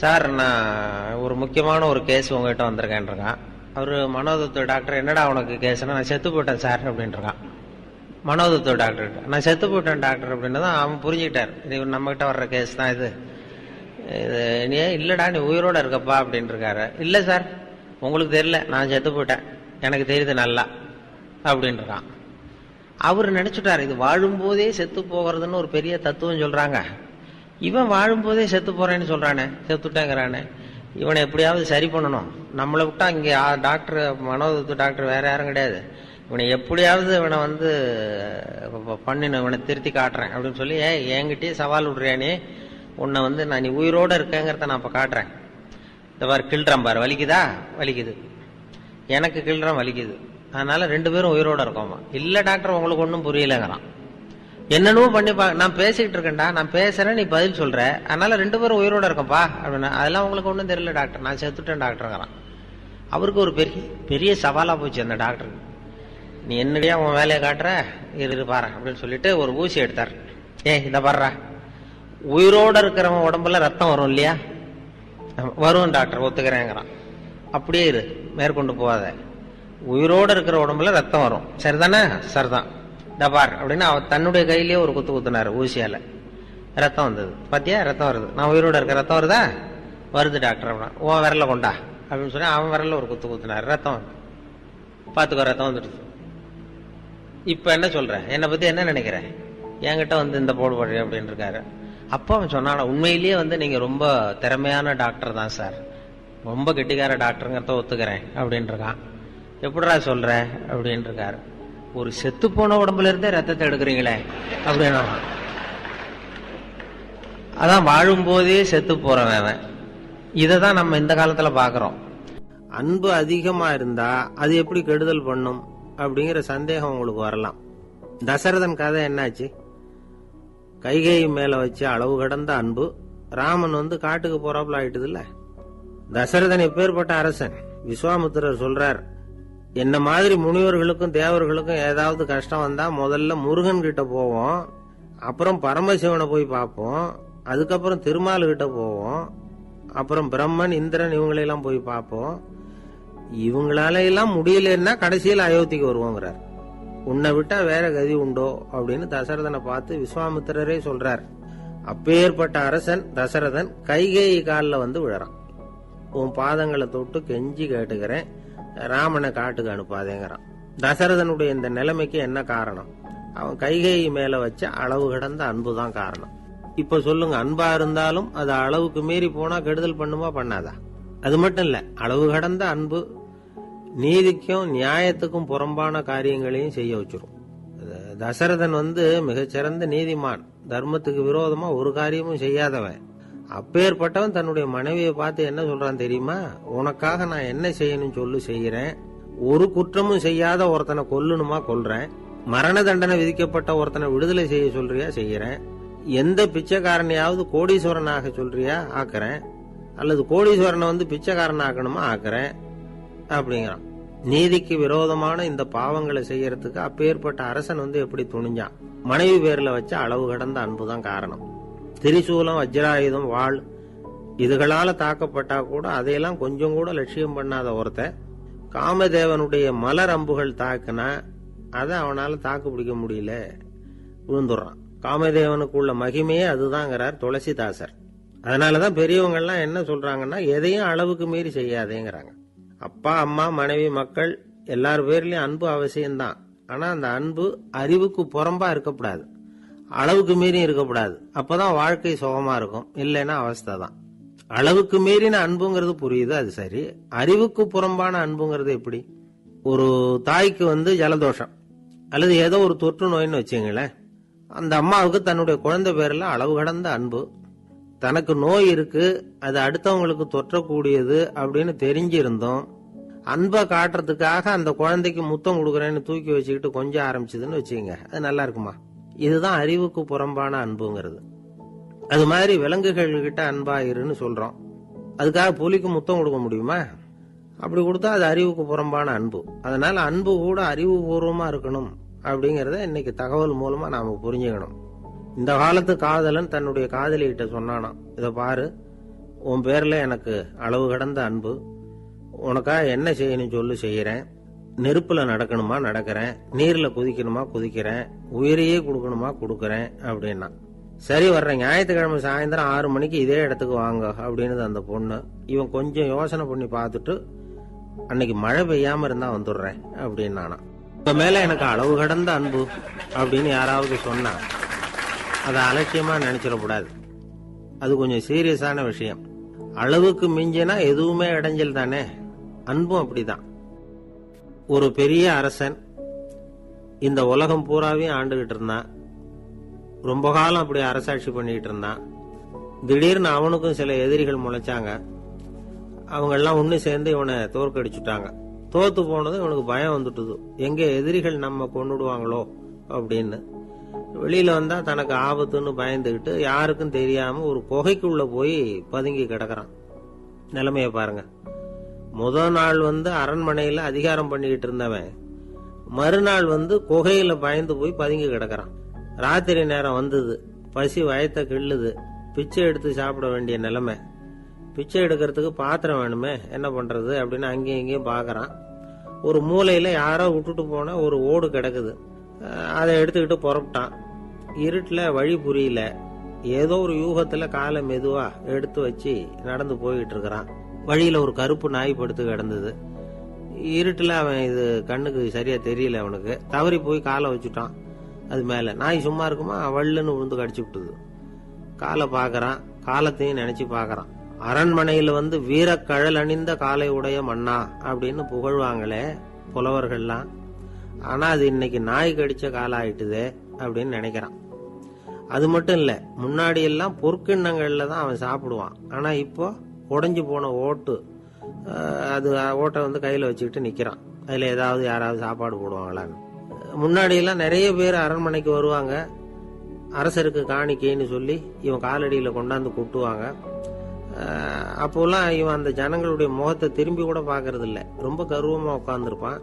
சார் நான் ஒரு முக்கியமான ஒரு கேஸ் உங்ககிட்ட வந்திருக்கேன்ருக்கான் அவர் மனோதத்துவ டாக்டர் என்னடா உனக்கு கேஸ்னா நான் செத்து போயிட்டேன் சார் அப்படின்ட்டுருக்கான் மனோதத்துவ டாக்டர்கிட்ட நான் செத்து போயிட்டேன் டாக்டர் அப்படின்னு தான் அவன் புரிஞ்சுக்கிட்டார். இது நம்மகிட்ட வர்ற கேஸ் தான் இது. இது நீ இல்லைடா நீ உயிரோட இருக்கப்பா அப்படின்ட்டுருக்காரு இருக்காரு. சார் உங்களுக்கு தெரியல நான் செத்து போயிட்டேன் எனக்கு தெரியுது நல்லா. அப்படின்றான். அவர் நினைச்சுட்டார் இது வாழும்போதே செத்து போகிறதுன்னு ஒரு பெரிய தத்துவம் சொல்றாங்க. இவன் வாழும்போதே செத்து போறேன்னு சொல்றானே செத்துட்டேங்கிறானே. இவனை எப்படியாவது சரி பண்ணணும். நம்மளை விட்டா இங்கே டாக்டர் மனோதத்து டாக்டர் வேற யாரும் கிடையாது. இவனை எப்படியாவது இவனை வந்து பண்ணின இவனை திருத்தி காட்டுறேன் அப்படின்னு சொல்லி ஏ என்கிட்டயே சவால் விடுறியானே உன்னை வந்து நான் நீ உயிரோட இருக்கேங்கிறத நான் இப்போ காட்டுறேன். இந்த பாரு கிள்றான் பாரு வலிக்குதா? வலிக்குது. எனக்கு கிள்றான் வலிக்குது. அதனால ரெண்டு பேரும் உயிரோட இருக்கோமா? இல்ல டாக்டர் உங்களுக்கு ஒன்றும் புரியலங்கிறான். என்னென்னமோ பண்ணி பா நான் பேசிக்கிட்டு இருக்கேன்டா நான் பேசுறேன் நீ பதில் சொல்ற. அதனால ரெண்டு பேரும் உயிரோட இருக்கோம்ப்பா அப்படின்னா அதெல்லாம் உங்களுக்கு ஒன்றும் தெரியல டாக்டர் நான் செத்துட்டேன் டாக்டருங்கிறான் அவருக்கு ஒரு பெரிய பெரிய சவாலா போச்சு அந்த டாக்டருக்கு நீ என்னடியா உன் வேலையை காட்டுற? இரு இரு பாரு அப்படின்னு சொல்லிட்டு ஒரு ஊசி எடுத்தார். ஏ இந்த பாடுறா உயிரோட இருக்கிறவன் உடம்புல ரத்தம் வரும் இல்லையா? வரும் டாக்டர் ஒத்துக்கிறேங்கிறான். அப்படியே இரு மேற்கொண்டு போகாத. உயிரோடு இருக்கிற உடம்புல ரத்தம் வரும். சரிதானே? சரிதான். டபார் அப்படின்னு அவன் தன்னுடைய கையிலேயே ஒரு குத்து குத்துனாரு ஊசியால். ரத்தம் வந்தது. பார்த்தியா ரத்தம் வருது. நான் உயிரோட இருக்க ரத்தம் வருதா? வருது டாக்டர் அப்படின்னா. உன் விரல கொண்டா. அப்படின்னு சொல்லி அவன் விரல ஒரு குத்து குத்துனாரு. ரத்தம் வந்து பார்த்துக்கோ ரத்தம் வந்துடுது. இப்போ என்ன சொல்கிறேன் என்னை பற்றி என்ன நினைக்கிற? என்கிட்ட வந்து இந்த போடு போடு அப்படின்னு இருக்காரு அப்போ அவன் சொன்னான் உண்மையிலேயே வந்து நீங்கள் ரொம்ப திறமையான டாக்டர் தான் சார். ரொம்ப கெட்டிக்கார டாக்டருங்கிறத ஒத்துக்கிறேன். அப்படின்னு இருக்கான் எப்படா சொல்ற? அப்படின்னு இருக்காரு ஒரு செத்து போன உடம்புல இருந்தே ரத்தத்தை எடுக்கிறீங்களே? அப்படின்னா. அதான் வாழும் போதே செத்து போறவன் அவன். இதை தான் நம்ம இந்த காலத்துல பாக்குறோம். அன்பு அதிகமா இருந்தா அது எப்படி கெடுதல் பண்ணும் அப்படிங்கிற சந்தேகம் உங்களுக்கு வரலாம். தசரதன் கதை என்னாச்சு? கைகை மேல வச்சு அளவு கடந்த அன்பு ராமன் வந்து காட்டுக்கு போறாப்புல ஆயிட்டுது இல்ல தசரதன் எப்பேற்பட்ட அரசன்? விஸ்வாமுத்திரர் சொல்றார் என்ன மாதிரி முனிவர்களுக்கும் தேவர்களுக்கும் ஏதாவது கஷ்டம் வந்தா முதல்ல முருகன் கிட்ட போவோம். அப்புறம் பரமசிவனை போய் பார்ப்போம். அதுக்கப்புறம் திருமால் கிட்ட போவோம். அப்புறம் பிரம்மன் இந்திரன் இவங்களையெல்லாம் போய் பார்ப்போம். இவங்களால எல்லாம் முடியலன்னா கடைசியில் அயோத்திக்கு வருவோங்கிறார். உன்னை விட்டா வேற கதி உண்டோ அப்படின்னு தசரதனை பார்த்து விஸ்வாமித்திரரே சொல்றார். அப்பேற்பட்ட அரசன் தசரதன் கைகேயி காலில் வந்து விழறான். உன் பாதங்களை தொட்டு கெஞ்சி கேட்டுக்கிறேன். ராமனை காட்டுக்கு அனுப்பாதேங்கிறான். தசரதனுடைய இந்த நிலைமைக்கு என்ன காரணம்? அவன் கைகை மேல வச்ச அளவு கடந்த அன்பு தான் காரணம். இப்ப சொல்லுங்க அன்பா இருந்தாலும் அது அளவுக்கு மீறி போனா கெடுதல் பண்ணுமா பண்ணாதா? அது மட்டும் இல்ல அளவு கடந்த அன்பு நீதிக்கும் நியாயத்துக்கும் புறம்பான காரியங்களையும் செய்ய வச்சிரும். தசரதன் வந்து மிகச்சிறந்த நீதிமான். தர்மத்துக்கு விரோதமா ஒரு காரியமும் செய்யாதவன். அப்பேற்பட்டவன் தன்னுடைய மனைவியை பார்த்து என்ன சொல்றான் தெரியுமா? உனக்காக நான் என்ன செய்யணும் சொல்லு செய்யறேன் ஒரு குற்றமும் செய்யாத ஒருத்தனை கொல்லணுமா கொல்றேன். மரண தண்டனை விதிக்கப்பட்ட ஒருத்தனை விடுதலை செய்ய சொல்றியா? செய்யறேன் எந்த பிச்சைக்காரனையாவது கோடீஸ்வரன் ஆக சொல்றியா? ஆக்குறேன். அல்லது கோடீஸ்வரனை வந்து பிச்சைக்காரன் ஆக்கணுமா ஆக்குறேன். அப்படிங்கிறான். நீதிக்கு விரோதமான இந்த பாவங்களை செய்யறதுக்கு அப்பேற்பட்ட அரசன் வந்து எப்படி துணிஞ்சான்? மனைவி பேர்ல வச்ச அளவு கடந்த அன்புதான் காரணம். திரிசூலம் வஜ்ராயுதம் வாழ் இதுகளால தாக்கப்பட்டா கூட அதையெல்லாம் கொஞ்சம் கூட லட்சியம் பண்ணாத ஒருத்தன் காமதேவனுடைய மலர் அம்புகள் தாக்குனா அதை அவனால் தாக்கு பிடிக்க முடியல. விழுந்துடுறான். காமதேவனுக்குள்ள மகிமையே அதுதாங்கிறார் துளசிதாசர். அதனாலதான் தான் பெரியவங்கள்லாம் என்ன சொல்றாங்கன்னா எதையும் அளவுக்கு மீறி செய்யாதேங்கிறாங்க. அப்பா அம்மா மனைவி மக்கள் எல்லார் பேர்லயும் அன்பு அவசியம்தான். ஆனா அந்த அன்பு அறிவுக்கு புறம்பா இருக்கக்கூடாது. அளவுக்கு மீறி இருக்கக்கூடாது. அப்பதான் வாழ்க்கை சுகமா இருக்கும். இல்லைன்னா அவஸ்தை தான் அளவுக்கு மீறின அன்புங்கிறது புரியுது அது சரி. அறிவுக்கு புறம்பான அன்புங்கிறது எப்படி? ஒரு தாய்க்கு வந்து ஜலதோஷம். அல்லது ஏதோ ஒரு தொற்று நோயின்னு வச்சுங்களேன். அந்த அம்மாவுக்கு தன்னுடைய குழந்தை பேர்ல அளவு கடந்த அன்பு. தனக்கு நோய் இருக்கு அது அடுத்தவங்களுக்கு தொற்றக்கூடியது அப்படின்னு தெரிஞ்சிருந்தோம். அன்பை காட்டுறதுக்காக அந்த குழந்தைக்கு முத்தம் கொடுக்குறேன்னு தூக்கி வச்சுக்கிட்டு கொஞ்சம் ஆரம்பிச்சதுன்னு வச்சுக்கோங்க. அது நல்லா இருக்குமா? இதுதான் அறிவுக்கு புறம்பான அன்புங்கிறது. அது மாதிரி விலங்குகள் கிட்ட அன்பாயிருன்னு சொல்றோம். அதுக்காக புலிக்கு முத்தம் கொடுக்க முடியுமா? அப்படி கொடுத்தா அது அறிவுக்கு புறம்பான அன்பு. அதனால அன்பு கூட அறிவுபூர்வமா இருக்கணும் அப்படிங்கறத இன்னைக்கு தகவல் மூலமா நாம புரிஞ்சுக்கணும். இந்த காலத்து காதலன் தன்னுடைய காதலிகிட்ட சொன்னானாம் இதை பாரு உன் பேர்ல எனக்கு அளவு கடந்த அன்பு. உனக்கா என்ன செய்யணும் சொல்லு செய்யறேன். நெருப்புல நடக்கணுமா நடக்கிறேன். நீர்ல குதிக்கணுமா குதிக்கிறேன். உயிரையே கொடுக்கணுமா கொடுக்கறேன் அப்படின்னா. சரி வர்றேன். ஞாயிற்றுக்கிழமை சாயந்தரம் ஆறு மணிக்கு இதே இடத்துக்கு வாங்க அப்படின்னு அந்த பொண்ணு. இவன் கொஞ்சம் யோசனை பண்ணி பார்த்துட்டு அன்னைக்கு மழை பெய்யாம இருந்தா வந்துடுறேன் அப்படின்னானா. இப்ப மேல எனக்கு அளவு கடந்த அன்பு அப்படின்னு யாராவது சொன்னா அதை அலட்சியமா நினைச்சிடக்கூடாது. அது கொஞ்சம் சீரியஸான விஷயம். அளவுக்கு மிஞ்சினா எதுவுமே இடைஞ்சல் தானே. அன்பும் அப்படிதான். ஒரு பெரிய அரசன் இந்த உலகம் பூராவையும் ஆண்டுகிட்டு இருந்தான். ரொம்ப காலம் அப்படி அரசாட்சி பண்ணிக்கிட்டு இருந்தான். திடீர்னு அவனுக்கும் சில எதிரிகள் முளைச்சாங்க. அவங்க எல்லாம் சேர்ந்து இவனை தோற்கடிச்சுட்டாங்க. தோத்து போனது இவனுக்கு பயம் வந்துட்டுது. எங்கே எதிரிகள் நம்ம கொண்டுடுவாங்களோ அப்படின்னு. வெளியில வந்தால் தனக்கு ஆபத்துன்னு பயந்துக்கிட்டு யாருக்கும் தெரியாம ஒரு குகைக்குள்ள போய் பதுங்கி கிடக்கிறான். நிலைமையை பாருங்கள் முதல் நாள் வந்து அரண்மனையில அதிகாரம் பண்ணிக்கிட்டு இருந்தவன். மறுநாள் வந்து குகையில பயந்து போய் பதுங்கி கிடக்குறான். ராத்திரி நேரம் வந்தது. பசி வயத்தை கிள்ளுது. பிச்சை எடுத்து சாப்பிட வேண்டிய நிலைமை. பிச்சை எடுக்கிறதுக்கு பாத்திரம் வேணுமே? என்ன பண்றது? அப்படின்னு அங்கேயும் இங்கேயும் பாக்குறான். ஒரு மூலையில யாரோ விட்டுட்டு போன ஒரு ஓடு கிடக்குது. அதை எடுத்துக்கிட்டு புறப்பட்டான். இருட்டில் வழி புரியல. ஏதோ ஒரு யூகத்துல காலை மெதுவா எடுத்து வச்சு நடந்து போயிட்டு இருக்கிறான். வழியில ஒரு கருப்பு நாய் படுத்து கிடந்தது. இருட்டில் அவன் இது கண்ணுக்கு சரியா தெரியல அவனுக்கு. தவறி போய் காலை வச்சுட்டான். அது மேல. நாய் சும்மா இருக்குமா? வள்ளுன்னு விழுந்து கடிச்சு விட்டுது. காலை பார்க்குறான் காலத்தையும் நினைச்சு பார்க்குறான் அரண்மனையில வந்து வீரக்கழல் அணிந்த காலை உடைய மன்னா அப்படின்னு புகழ்வாங்களே புலவர்கள்லாம். ஆனா அது இன்னைக்கு நாய் கடிச்ச காலம் ஆயிட்டுதே அப்படின்னு நினைக்கிறான். அது மட்டும் இல்ல முன்னாடி எல்லாம் பொற்கிண்ணங்கள்ல தான் அவன் சாப்பிடுவான். ஆனா இப்போ உடஞ்சி போன ஓட்டு அது ஓட்டை வந்து கையில் வச்சுக்கிட்டு நிற்கிறான் அதில் ஏதாவது யாராவது சாப்பாடு போடுவாங்களான்னு. முன்னாடியெல்லாம் நிறைய பேர் அரண்மனைக்கு வருவாங்க. அரசருக்கு காணிக்கைன்னு சொல்லி இவன் காலடியில் கொண்டாந்து கொட்டுவாங்க. அப்போல்லாம் இவன் அந்த ஜனங்களுடைய முகத்தை திரும்பி கூட பார்க்கறது இல்லை ரொம்ப கர்வமாக உட்காந்துருப்பான்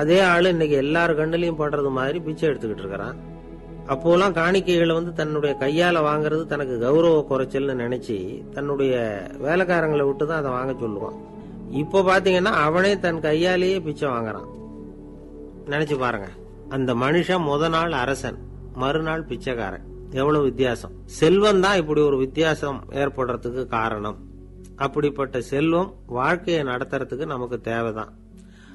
அதே ஆள் இன்னைக்கு எல்லார் கண்ணுலயும் படுறது மாதிரி பிச்சை எடுத்துக்கிட்டு இருக்கிறான். அப்போலாம் காணிக்கைகளை வந்து தன்னுடைய கையால வாங்குறது தனக்கு கௌரவ குறைச்சல்னு நினைச்சு தன்னுடைய வேலைக்காரங்களை விட்டு தான் அதை வாங்க சொல்லுவான். இப்போ பாத்தீங்கன்னா அவனே தன் கையாலேயே பிச்சை வாங்குறான். நினைச்சு பாருங்க. அந்த மனுஷன் முத நாள் அரசன் மறுநாள் பிச்சைக்காரன். எவ்வளவு வித்தியாசம். செல்வம் தான் இப்படி ஒரு வித்தியாசம் ஏற்படுறதுக்கு காரணம். அப்படிப்பட்ட செல்வம் வாழ்க்கையை நடத்துறதுக்கு நமக்கு தேவைதான்.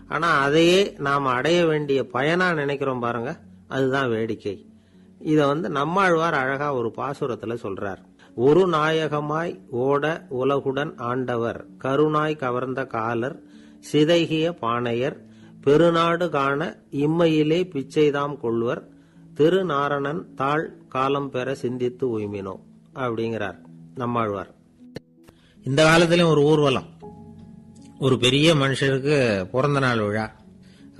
ஆனா அதையே நாம் அடைய வேண்டிய பயனா நினைக்கிறோம் பாருங்க. அதுதான் வேடிக்கை. இத வந்து நம்மாழ்வார் அழகா ஒரு பாசுரத்துல சொல்றார். ஒரு நாயகமாய் ஓட உலகுடன் ஆண்டவர் கருணாய் கவர்ந்த காலர் சிதைகிய பாணையர் பெருநாடு காண இம்மையிலே பிச்சைதாம் கொள்வர் திருநாரணன் தாழ் காலம் பெற சிந்தித்து உய்மினோ அப்படிங்கிறார் நம்மாழ்வார். இந்த காலத்திலும் ஒரு ஊர்வலம். ஒரு பெரிய மனுஷருக்கு பிறந்த நாள் விழா.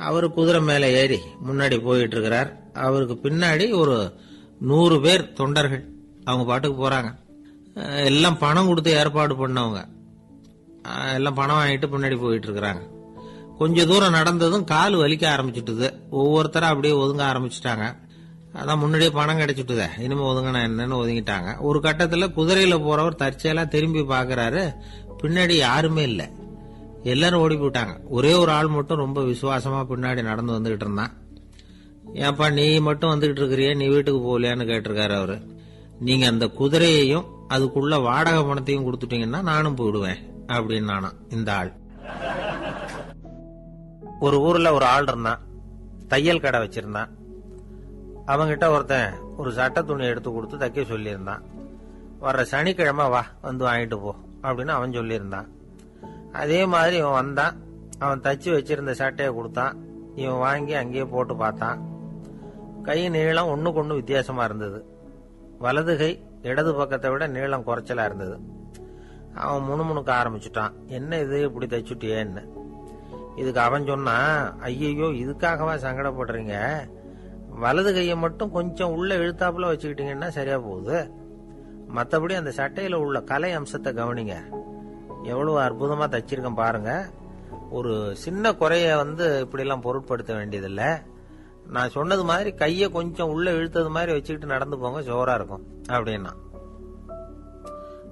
அவர் குதிரை மேல ஏறி முன்னாடி போயிட்டு இருக்கிறார் அவருக்கு பின்னாடி ஒரு நூறு பேர் தொண்டர்கள் அவங்க பாட்டுக்கு போறாங்க. எல்லாம் பணம் கொடுத்து ஏற்பாடு பண்ணவங்க. எல்லாம் பணம் வாங்கிட்டு பின்னாடி போயிட்டு இருக்கிறாங்க கொஞ்ச தூரம் நடந்ததும் கால் வலிக்க ஆரம்பிச்சுட்டுது. ஒவ்வொருத்தரும் அப்படியே ஒதுங்க ஆரம்பிச்சுட்டாங்க. அதான் முன்னாடியே பணம் கிடைச்சிட்டுதே. இனிமே ஒதுங்கினா என்னன்னு ஒதுங்கிட்டாங்க. ஒரு கட்டத்துல குதிரையில போறவர் தற்செயலா திரும்பி பாக்குறாரு. பின்னாடி யாருமே இல்லை. எல்லாரும் ஓடி போயிட்டாங்க. ஒரே ஒரு ஆள் மட்டும் ரொம்ப விசுவாசமா பின்னாடி நடந்து வந்துகிட்டு இருந்தான். ஏன்பா நீ மட்டும் வந்துகிட்டு இருக்கிறியே நீ வீட்டுக்கு போகலையான்னு கேட்டிருக்காரு அவரு. நீங்க அந்த குதிரையையும் அதுக்குள்ள வாடகை பணத்தையும் கொடுத்துட்டீங்கன்னா நானும் போயிடுவேன் அப்படின்னு நானா இந்த ஆள். ஒரு ஊர்ல ஒரு ஆள் இருந்தான். தையல் கடை வச்சிருந்தான். அவங்கிட்ட ஒருத்தன் ஒரு சட்டை துணி எடுத்து கொடுத்து தைக்க சொல்லியிருந்தான். வர்ற சனிக்கிழமை வா வந்து வாங்கிட்டு போ அப்படின்னு அவன் சொல்லியிருந்தான். அதே மாதிரி இவன் வந்தான். அவன் தச்சு வச்சிருந்த சட்டையை கொடுத்தான். இவன் வாங்கி அங்கேயே போட்டு பார்த்தான். கை நீளம் ஒன்றுக்கு ஒன்று வித்தியாசமாக இருந்தது. வலது கை இடது பக்கத்தை விட நீளம் குறைச்சலாக இருந்தது. அவன் முணுமுணுக்க ஆரம்பிச்சுட்டான். என்ன இது? இப்படி தைச்சுட்டியேன்னு. இதுக்கு அவன் சொன்னான் ஐயையோ இதுக்காகவா சங்கடப்படுறீங்க? வலது கையை மட்டும் கொஞ்சம் உள்ள இழுத்தாப்புல வச்சுக்கிட்டீங்கன்னா சரியா போகுது. மற்றபடி அந்த சட்டையில் உள்ள கலை அம்சத்தை கவனிங்க. எவ்வளவு அற்புதமா தச்சிருக்கேன் பாருங்க. ஒரு சின்ன குறைய வந்து இப்படிலாம் பொருட்படுத்த வேண்டியதில்லை. நான் சொன்னது மாதிரி கையை கொஞ்சம் உள்ள இழுத்தது மாதிரி வச்சுக்கிட்டு நடந்து போங்க ஜோரா இருக்கும். அப்படின்னா.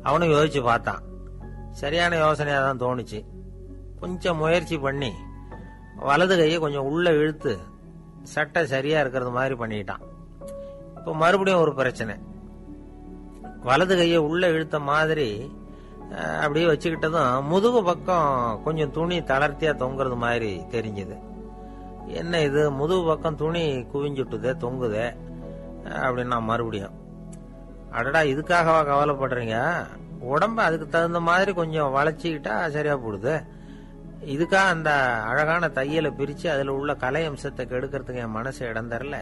அவனும் யோசிச்சு பார்த்தான். சரியான யோசனையா தான் தோணுச்சு. கொஞ்சம் முயற்சி பண்ணி வலது கையை கொஞ்சம் உள்ள இழுத்து சட்டை சரியா இருக்கிறது மாதிரி பண்ணிட்டான். இப்போ மறுபடியும் ஒரு பிரச்சனை. வலது கையை உள்ள இழுத்த மாதிரி அப்படியே வச்சுக்கிட்டதும் முதுகு பக்கம் கொஞ்சம் துணி தளர்த்தியா தொங்குறது மாதிரி தெரிஞ்சது. என்ன இது? முதுகு பக்கம் துணி குவிஞ்சுட்டுதே தொங்குதே அப்படின்னா மறுபடியும். அடடா இதுக்காகவா கவலைப்படுறீங்க? உடம்ப அதுக்கு தகுந்த மாதிரி கொஞ்சம் வளைச்சிக்கிட்டா சரியா போடுது. இதுக்காக அந்த அழகான தையலை பிரிச்சு அதுல உள்ள கலை அம்சத்தை கெடுக்கிறதுக்கு என் மனசு இடம் தரல.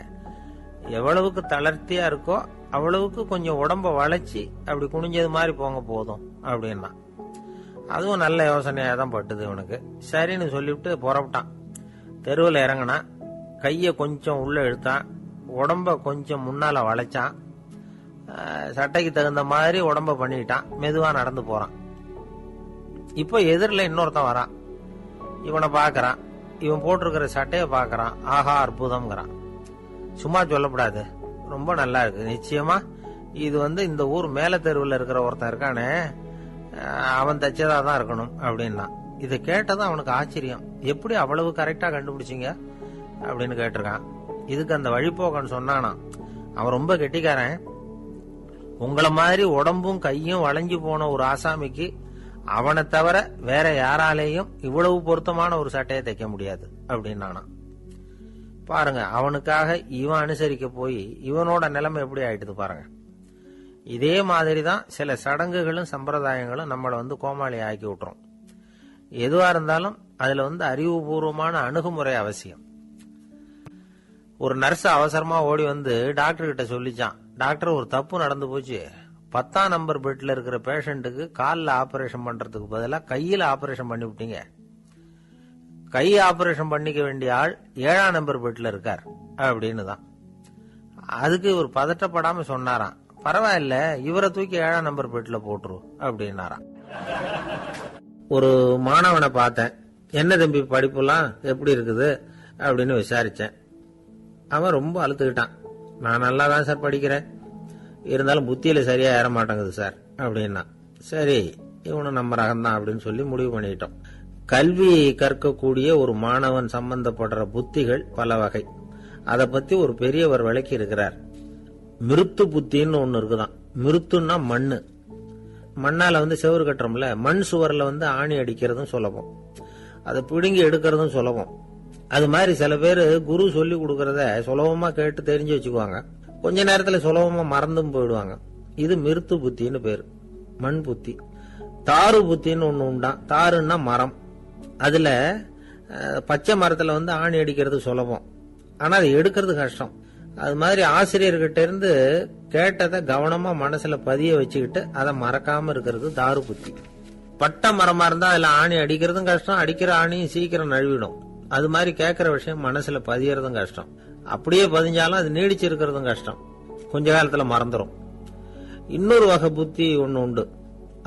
எவ்வளவுக்கு தளர்த்தியா இருக்கோ அவ்வளவுக்கு கொஞ்சம் உடம்ப வளைச்சி அப்படி குனிஞ்சது மாதிரி போங்க போதும் அப்படின்னா. அதுவும் நல்ல யோசனையாக தான் பட்டுது இவனுக்கு. சரின்னு சொல்லிவிட்டு புறப்பட்டான். தெருவில் இறங்கினான் கையை கொஞ்சம் உள்ளே இழுத்தான் உடம்ப கொஞ்சம் முன்னால் வளைச்சான். சட்டைக்கு தகுந்த மாதிரி உடம்ப பண்ணிக்கிட்டான் மெதுவாக நடந்து போகிறான் இப்போ எதிரில் இன்னொருத்தன் வரான். இவனை பார்க்குறான் இவன் போட்டிருக்கிற சட்டையை பார்க்குறான் ஆஹா அற்புதம்ங்கிறான். சும்மா சொல்லக்கூடாது ரொம்ப நல்லா இருக்கு. நிச்சயமா இது வந்து இந்த ஊர் மேல தெருவில் இருக்கிற ஒருத்தன் இருக்கானே அவன் தச்சதா தான் இருக்கணும் அப்படின்னா இதை கேட்டதும் அவனுக்கு ஆச்சரியம். எப்படி அவ்வளவு கரெக்டா கண்டுபிடிச்சிங்க? அப்படின்னு கேட்டிருக்கான். இதுக்கு அந்த வழிபோக்கன் சொன்னானா அவன் ரொம்ப கெட்டிக்காரன். உங்களை மாதிரி உடம்பும் கையும் வளைஞ்சு போன ஒரு ஆசாமிக்கு அவனை தவிர வேற யாராலேயும் இவ்வளவு பொருத்தமான ஒரு சட்டையை தைக்க முடியாது அப்படின்னானா பாருங்க அவனுக்காக இவன் அனுசரிக்க போய் இவனோட நிலைமை எப்படி ஆயிட்டுது பாருங்க. இதே மாதிரி தான் சில சடங்குகளும் சம்பிரதாயங்களும் நம்மளை வந்து கோமாளி ஆக்கி விட்டுரும். எதுவா இருந்தாலும் அதுல வந்து அறிவுபூர்வமான அணுகுமுறை அவசியம். ஒரு நர்ஸ் அவசரமா ஓடி வந்து டாக்டர் கிட்ட சொல்லிச்சான் டாக்டர் ஒரு தப்பு நடந்து போச்சு. பத்தாம் நம்பர் பெட்ல இருக்கிற பேஷண்ட்டுக்கு காலில் ஆபரேஷன் பண்றதுக்கு பதிலாக கையில ஆபரேஷன் பண்ணி விட்டீங்க. கை ஆபரேஷன் பண்ணிக்க வேண்டிய ஆள் ஏழாம் நம்பர் பெட்ல இருக்கார். அப்படின்னு தான் அதுக்கு ஒரு பதட்டப்படாம சொன்னாராம். பரவாயில்ல இவரை தூக்கி ஏழாம் நம்பர் பெட்ல போட்டுரு அப்படின்னாராம். ஒரு மாணவனை பார்த்தேன். என்ன தம்பி படிப்புலாம் எப்படி இருக்குது? அப்படின்னு விசாரிச்சேன். அவன் ரொம்ப அழுத்துக்கிட்டான். நான் நல்லா தான் சார் படிக்கிறேன். இருந்தாலும் புத்தியில சரியா ஏற மாட்டேங்குது சார் அப்படின்னா சரி இவனும் நம்ம ரகம்தான் அப்படின்னு சொல்லி முடிவு பண்ணிட்டோம். கல்வி கற்கக்கூடிய ஒரு மாணவன் சம்பந்தப்படுற புத்திகள் பல வகை. அதை பத்தி ஒரு பெரியவர் விளக்கி இருக்கிறார். மிருத்து புத்தின்னு ஒன்று இருக்குதான். மிருத்துன்னா மண்ணு. மண்ணால வந்து செவரு கட்டுறோம்ல மண் சுவரில் வந்து ஆணி அடிக்கிறதும் சுலபம். அதை பிடுங்கி எடுக்கிறதும் சுலபம். அது மாதிரி சில பேர் குரு சொல்லி கொடுக்கறத சுலபமா கேட்டு தெரிஞ்சு வச்சுக்குவாங்க. கொஞ்ச நேரத்தில் சுலபமா மறந்தும் போயிடுவாங்க. இது மிருத்து புத்தின்னு பேர். மண் புத்தி. தாறு புத்தின்னு ஒன்று உண்டான். தாருன்னா மரம். அதில் பச்சை மரத்தில் வந்து ஆணி அடிக்கிறது சுலபம். ஆனால் அது எடுக்கிறது கஷ்டம். அது மாதிரி ஆசிரியர்கிட்ட இருந்து கேட்டதை கவனமாக மனசில் பதிய வச்சுக்கிட்டு அதை மறக்காமல் இருக்கிறது தாரு புத்தி. பட்டை மரமாக இருந்தால் அதில் ஆணி அடிக்கிறதும் கஷ்டம் அடிக்கிற ஆணியும் சீக்கிரம் நழுவிடும். அது மாதிரி கேட்குற விஷயம் மனசில் பதியறதும் கஷ்டம். அப்படியே பதிஞ்சாலும் அது நீடிச்சு இருக்கிறதும் கஷ்டம். கொஞ்ச காலத்தில் மறந்துடும் இன்னொரு வகை புத்தி ஒன்று உண்டு.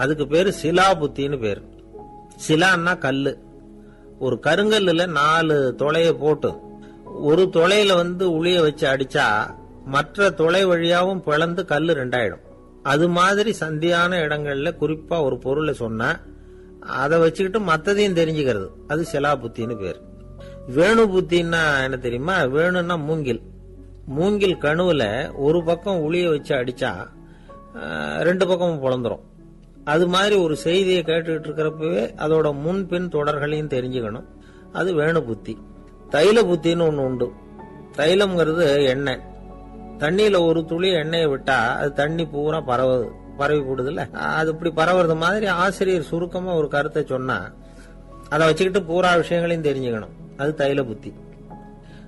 அதுக்கு பேர் சிலா புத்தின்னு பேர். சிலான்னா கல்லு. ஒரு கருங்கல்லுல நாலு தொலைய போட்டு ஒரு தொலையில வந்து உளிய வச்சு அடிச்சா மற்ற தொலை வழியாவும் பிளந்து கல் ரெண்டாயிடும். அது மாதிரி சந்தியான இடங்கள்ல குறிப்பா ஒரு பொருளை சொன்னா அதை வச்சுக்கிட்டு மத்ததையும் தெரிஞ்சுக்கிறது. அது சிலா புத்தின்னு பேர். வேணு புத்தின்னா என்ன தெரியுமா? வேணும்னா மூங்கில். மூங்கில் கணுவுல ஒரு பக்கம் உளிய வச்சு அடிச்சா ரெண்டு பக்கமும் பிளந்துரும். அது மாதிரி ஒரு செய்தியை கேட்டுக்கிட்டு இருக்கிறப்பவே அதோட முன்பின் தொடர்களையும் தெரிஞ்சுக்கணும். அது வேணு புத்தி தைல புத்தின்னு ஒன்று உண்டு. தைலம்ங்கிறது எண்ணெய். தண்ணியில ஒரு துளி எண்ணெயை விட்டா அது தண்ணி பூரா பரவுது பரவி போடுதுல்ல? அது இப்படி பரவுறது மாதிரி ஆசிரியர் சுருக்கமா ஒரு கருத்தை சொன்னா அதை வச்சுக்கிட்டு பூரா விஷயங்களையும் தெரிஞ்சுக்கணும். அது தைல புத்தி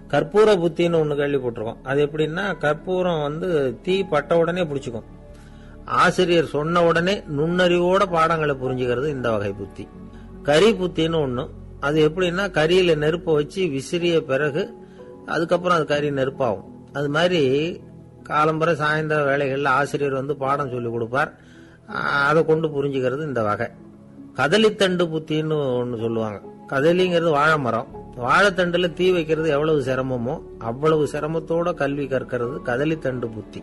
கற்பூர புத்தின்னு ஒன்று கேள்விப்பட்டிருக்கோம். அது எப்படின்னா கற்பூரம் வந்து தீ பட்ட உடனே பிடிச்சிக்கும். ஆசிரியர் சொன்ன உடனே நுண்ணறிவோட பாடங்களை புரிஞ்சுக்கிறது இந்த வகை புத்தி. கரி புத்தின்னு ஒண்ணு. அது எப்படின்னா கரியில நெருப்பை வச்சு விசிறிய பிறகு அதுக்கப்புறம் அது கறி நெருப்பாகும். அது மாதிரி காலம்பர சாயந்தர வேலைகளில் ஆசிரியர் வந்து பாடம் சொல்லி கொடுப்பார். அதை கொண்டு புரிஞ்சுக்கிறது இந்த வகை. கதலித்தண்டு புத்தின்னு ஒன்று சொல்லுவாங்க. கதலிங்கிறது வாழை மரம் வாழைத்தண்டுல தீ வைக்கிறது எவ்வளவு சிரமமோ அவ்வளவு சிரமத்தோட கல்வி கற்கிறது கதலித்தண்டு புத்தி.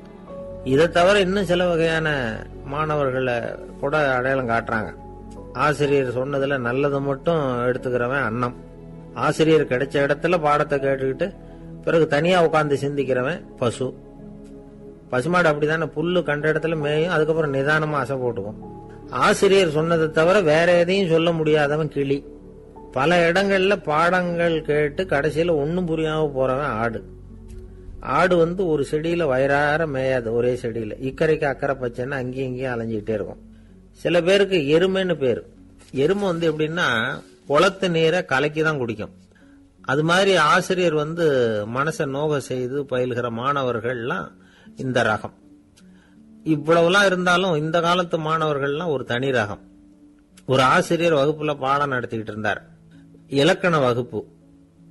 இதை தவிர இன்னும் சில வகையான மாணவர்களை கூட அடையாளம் காட்டுறாங்க. ஆசிரியர் சொன்னதுல நல்லதை மட்டும் எடுத்துக்கிறவன் அன்னம் ஆசிரியர் கிடைச்ச இடத்துல பாடத்தை கேட்டுக்கிட்டு பிறகு தனியா உட்காந்து சிந்திக்கிறவன் பசு. பசுமாடு அப்படிதானே? புல்லு கண்ட இடத்துல மேயும் அதுக்கப்புறம் நிதானமா அசை போட்டுக்கும். ஆசிரியர் சொன்னதை தவிர வேற எதையும் சொல்ல முடியாதவன் கிளி. பல இடங்கள்ல பாடங்கள் கேட்டு கடைசியில ஒன்னும் புரியாம போறவன் ஆடு. ஆடு வந்து ஒரு செடியில வயிறார மேயாது ஒரே செடியில. இக்கரைக்கு அக்கறை பச்சைன்னா அங்கேயும் இங்கேயும் அலைஞ்சிக்கிட்டே இருக்கும். சில பேருக்கு எருமைன்னு பேர். எருமை வந்து எப்படின்னா குளத்து நீரை கலக்கி தான் குடிக்கும். அது மாதிரி ஆசிரியர் வந்து மனசை நோக செய்து பயில்கிற மாணவர்கள்லாம் இந்த ரகம். இவ்வளவுலாம் இருந்தாலும் இந்த காலத்து மாணவர்கள்லாம் ஒரு தனி ரகம். ஒரு ஆசிரியர் வகுப்புல பாடம் நடத்திக்கிட்டு இருந்தார். இலக்கண வகுப்பு.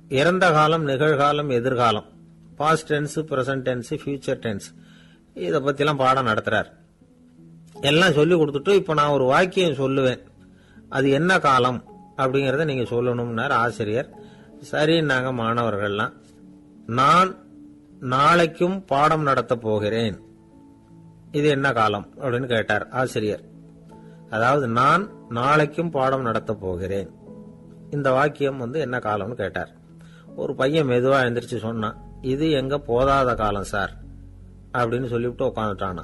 இறந்த காலம் நிகழ்காலம் எதிர்காலம். Past tense present tense future tense இதை பற்றிலாம் பாடம் நடத்துகிறார் எல்லாம் சொல்லி கொடுத்துட்டு இப்போ நான் ஒரு வாக்கியம் சொல்லுவேன். அது என்ன காலம் அப்படிங்கிறத நீங்கள் சொல்லணும்னார் ஆசிரியர். சரி நாங்கள் மாணவர்கள்லாம். நான் நாளைக்கும் பாடம் நடத்த போகிறேன். இது என்ன காலம் அப்படின்னு கேட்டார் ஆசிரியர். அதாவது நான் நாளைக்கும் பாடம் நடத்த போகிறேன். இந்த வாக்கியம் வந்து என்ன காலம்னு கேட்டார். ஒரு பையன் மெதுவாக எழுந்திரிச்சு சொன்னான். இது எங்க போதாத காலம் சார். அப்படின்னு சொல்லிவிட்டு உட்காந்துட்டானா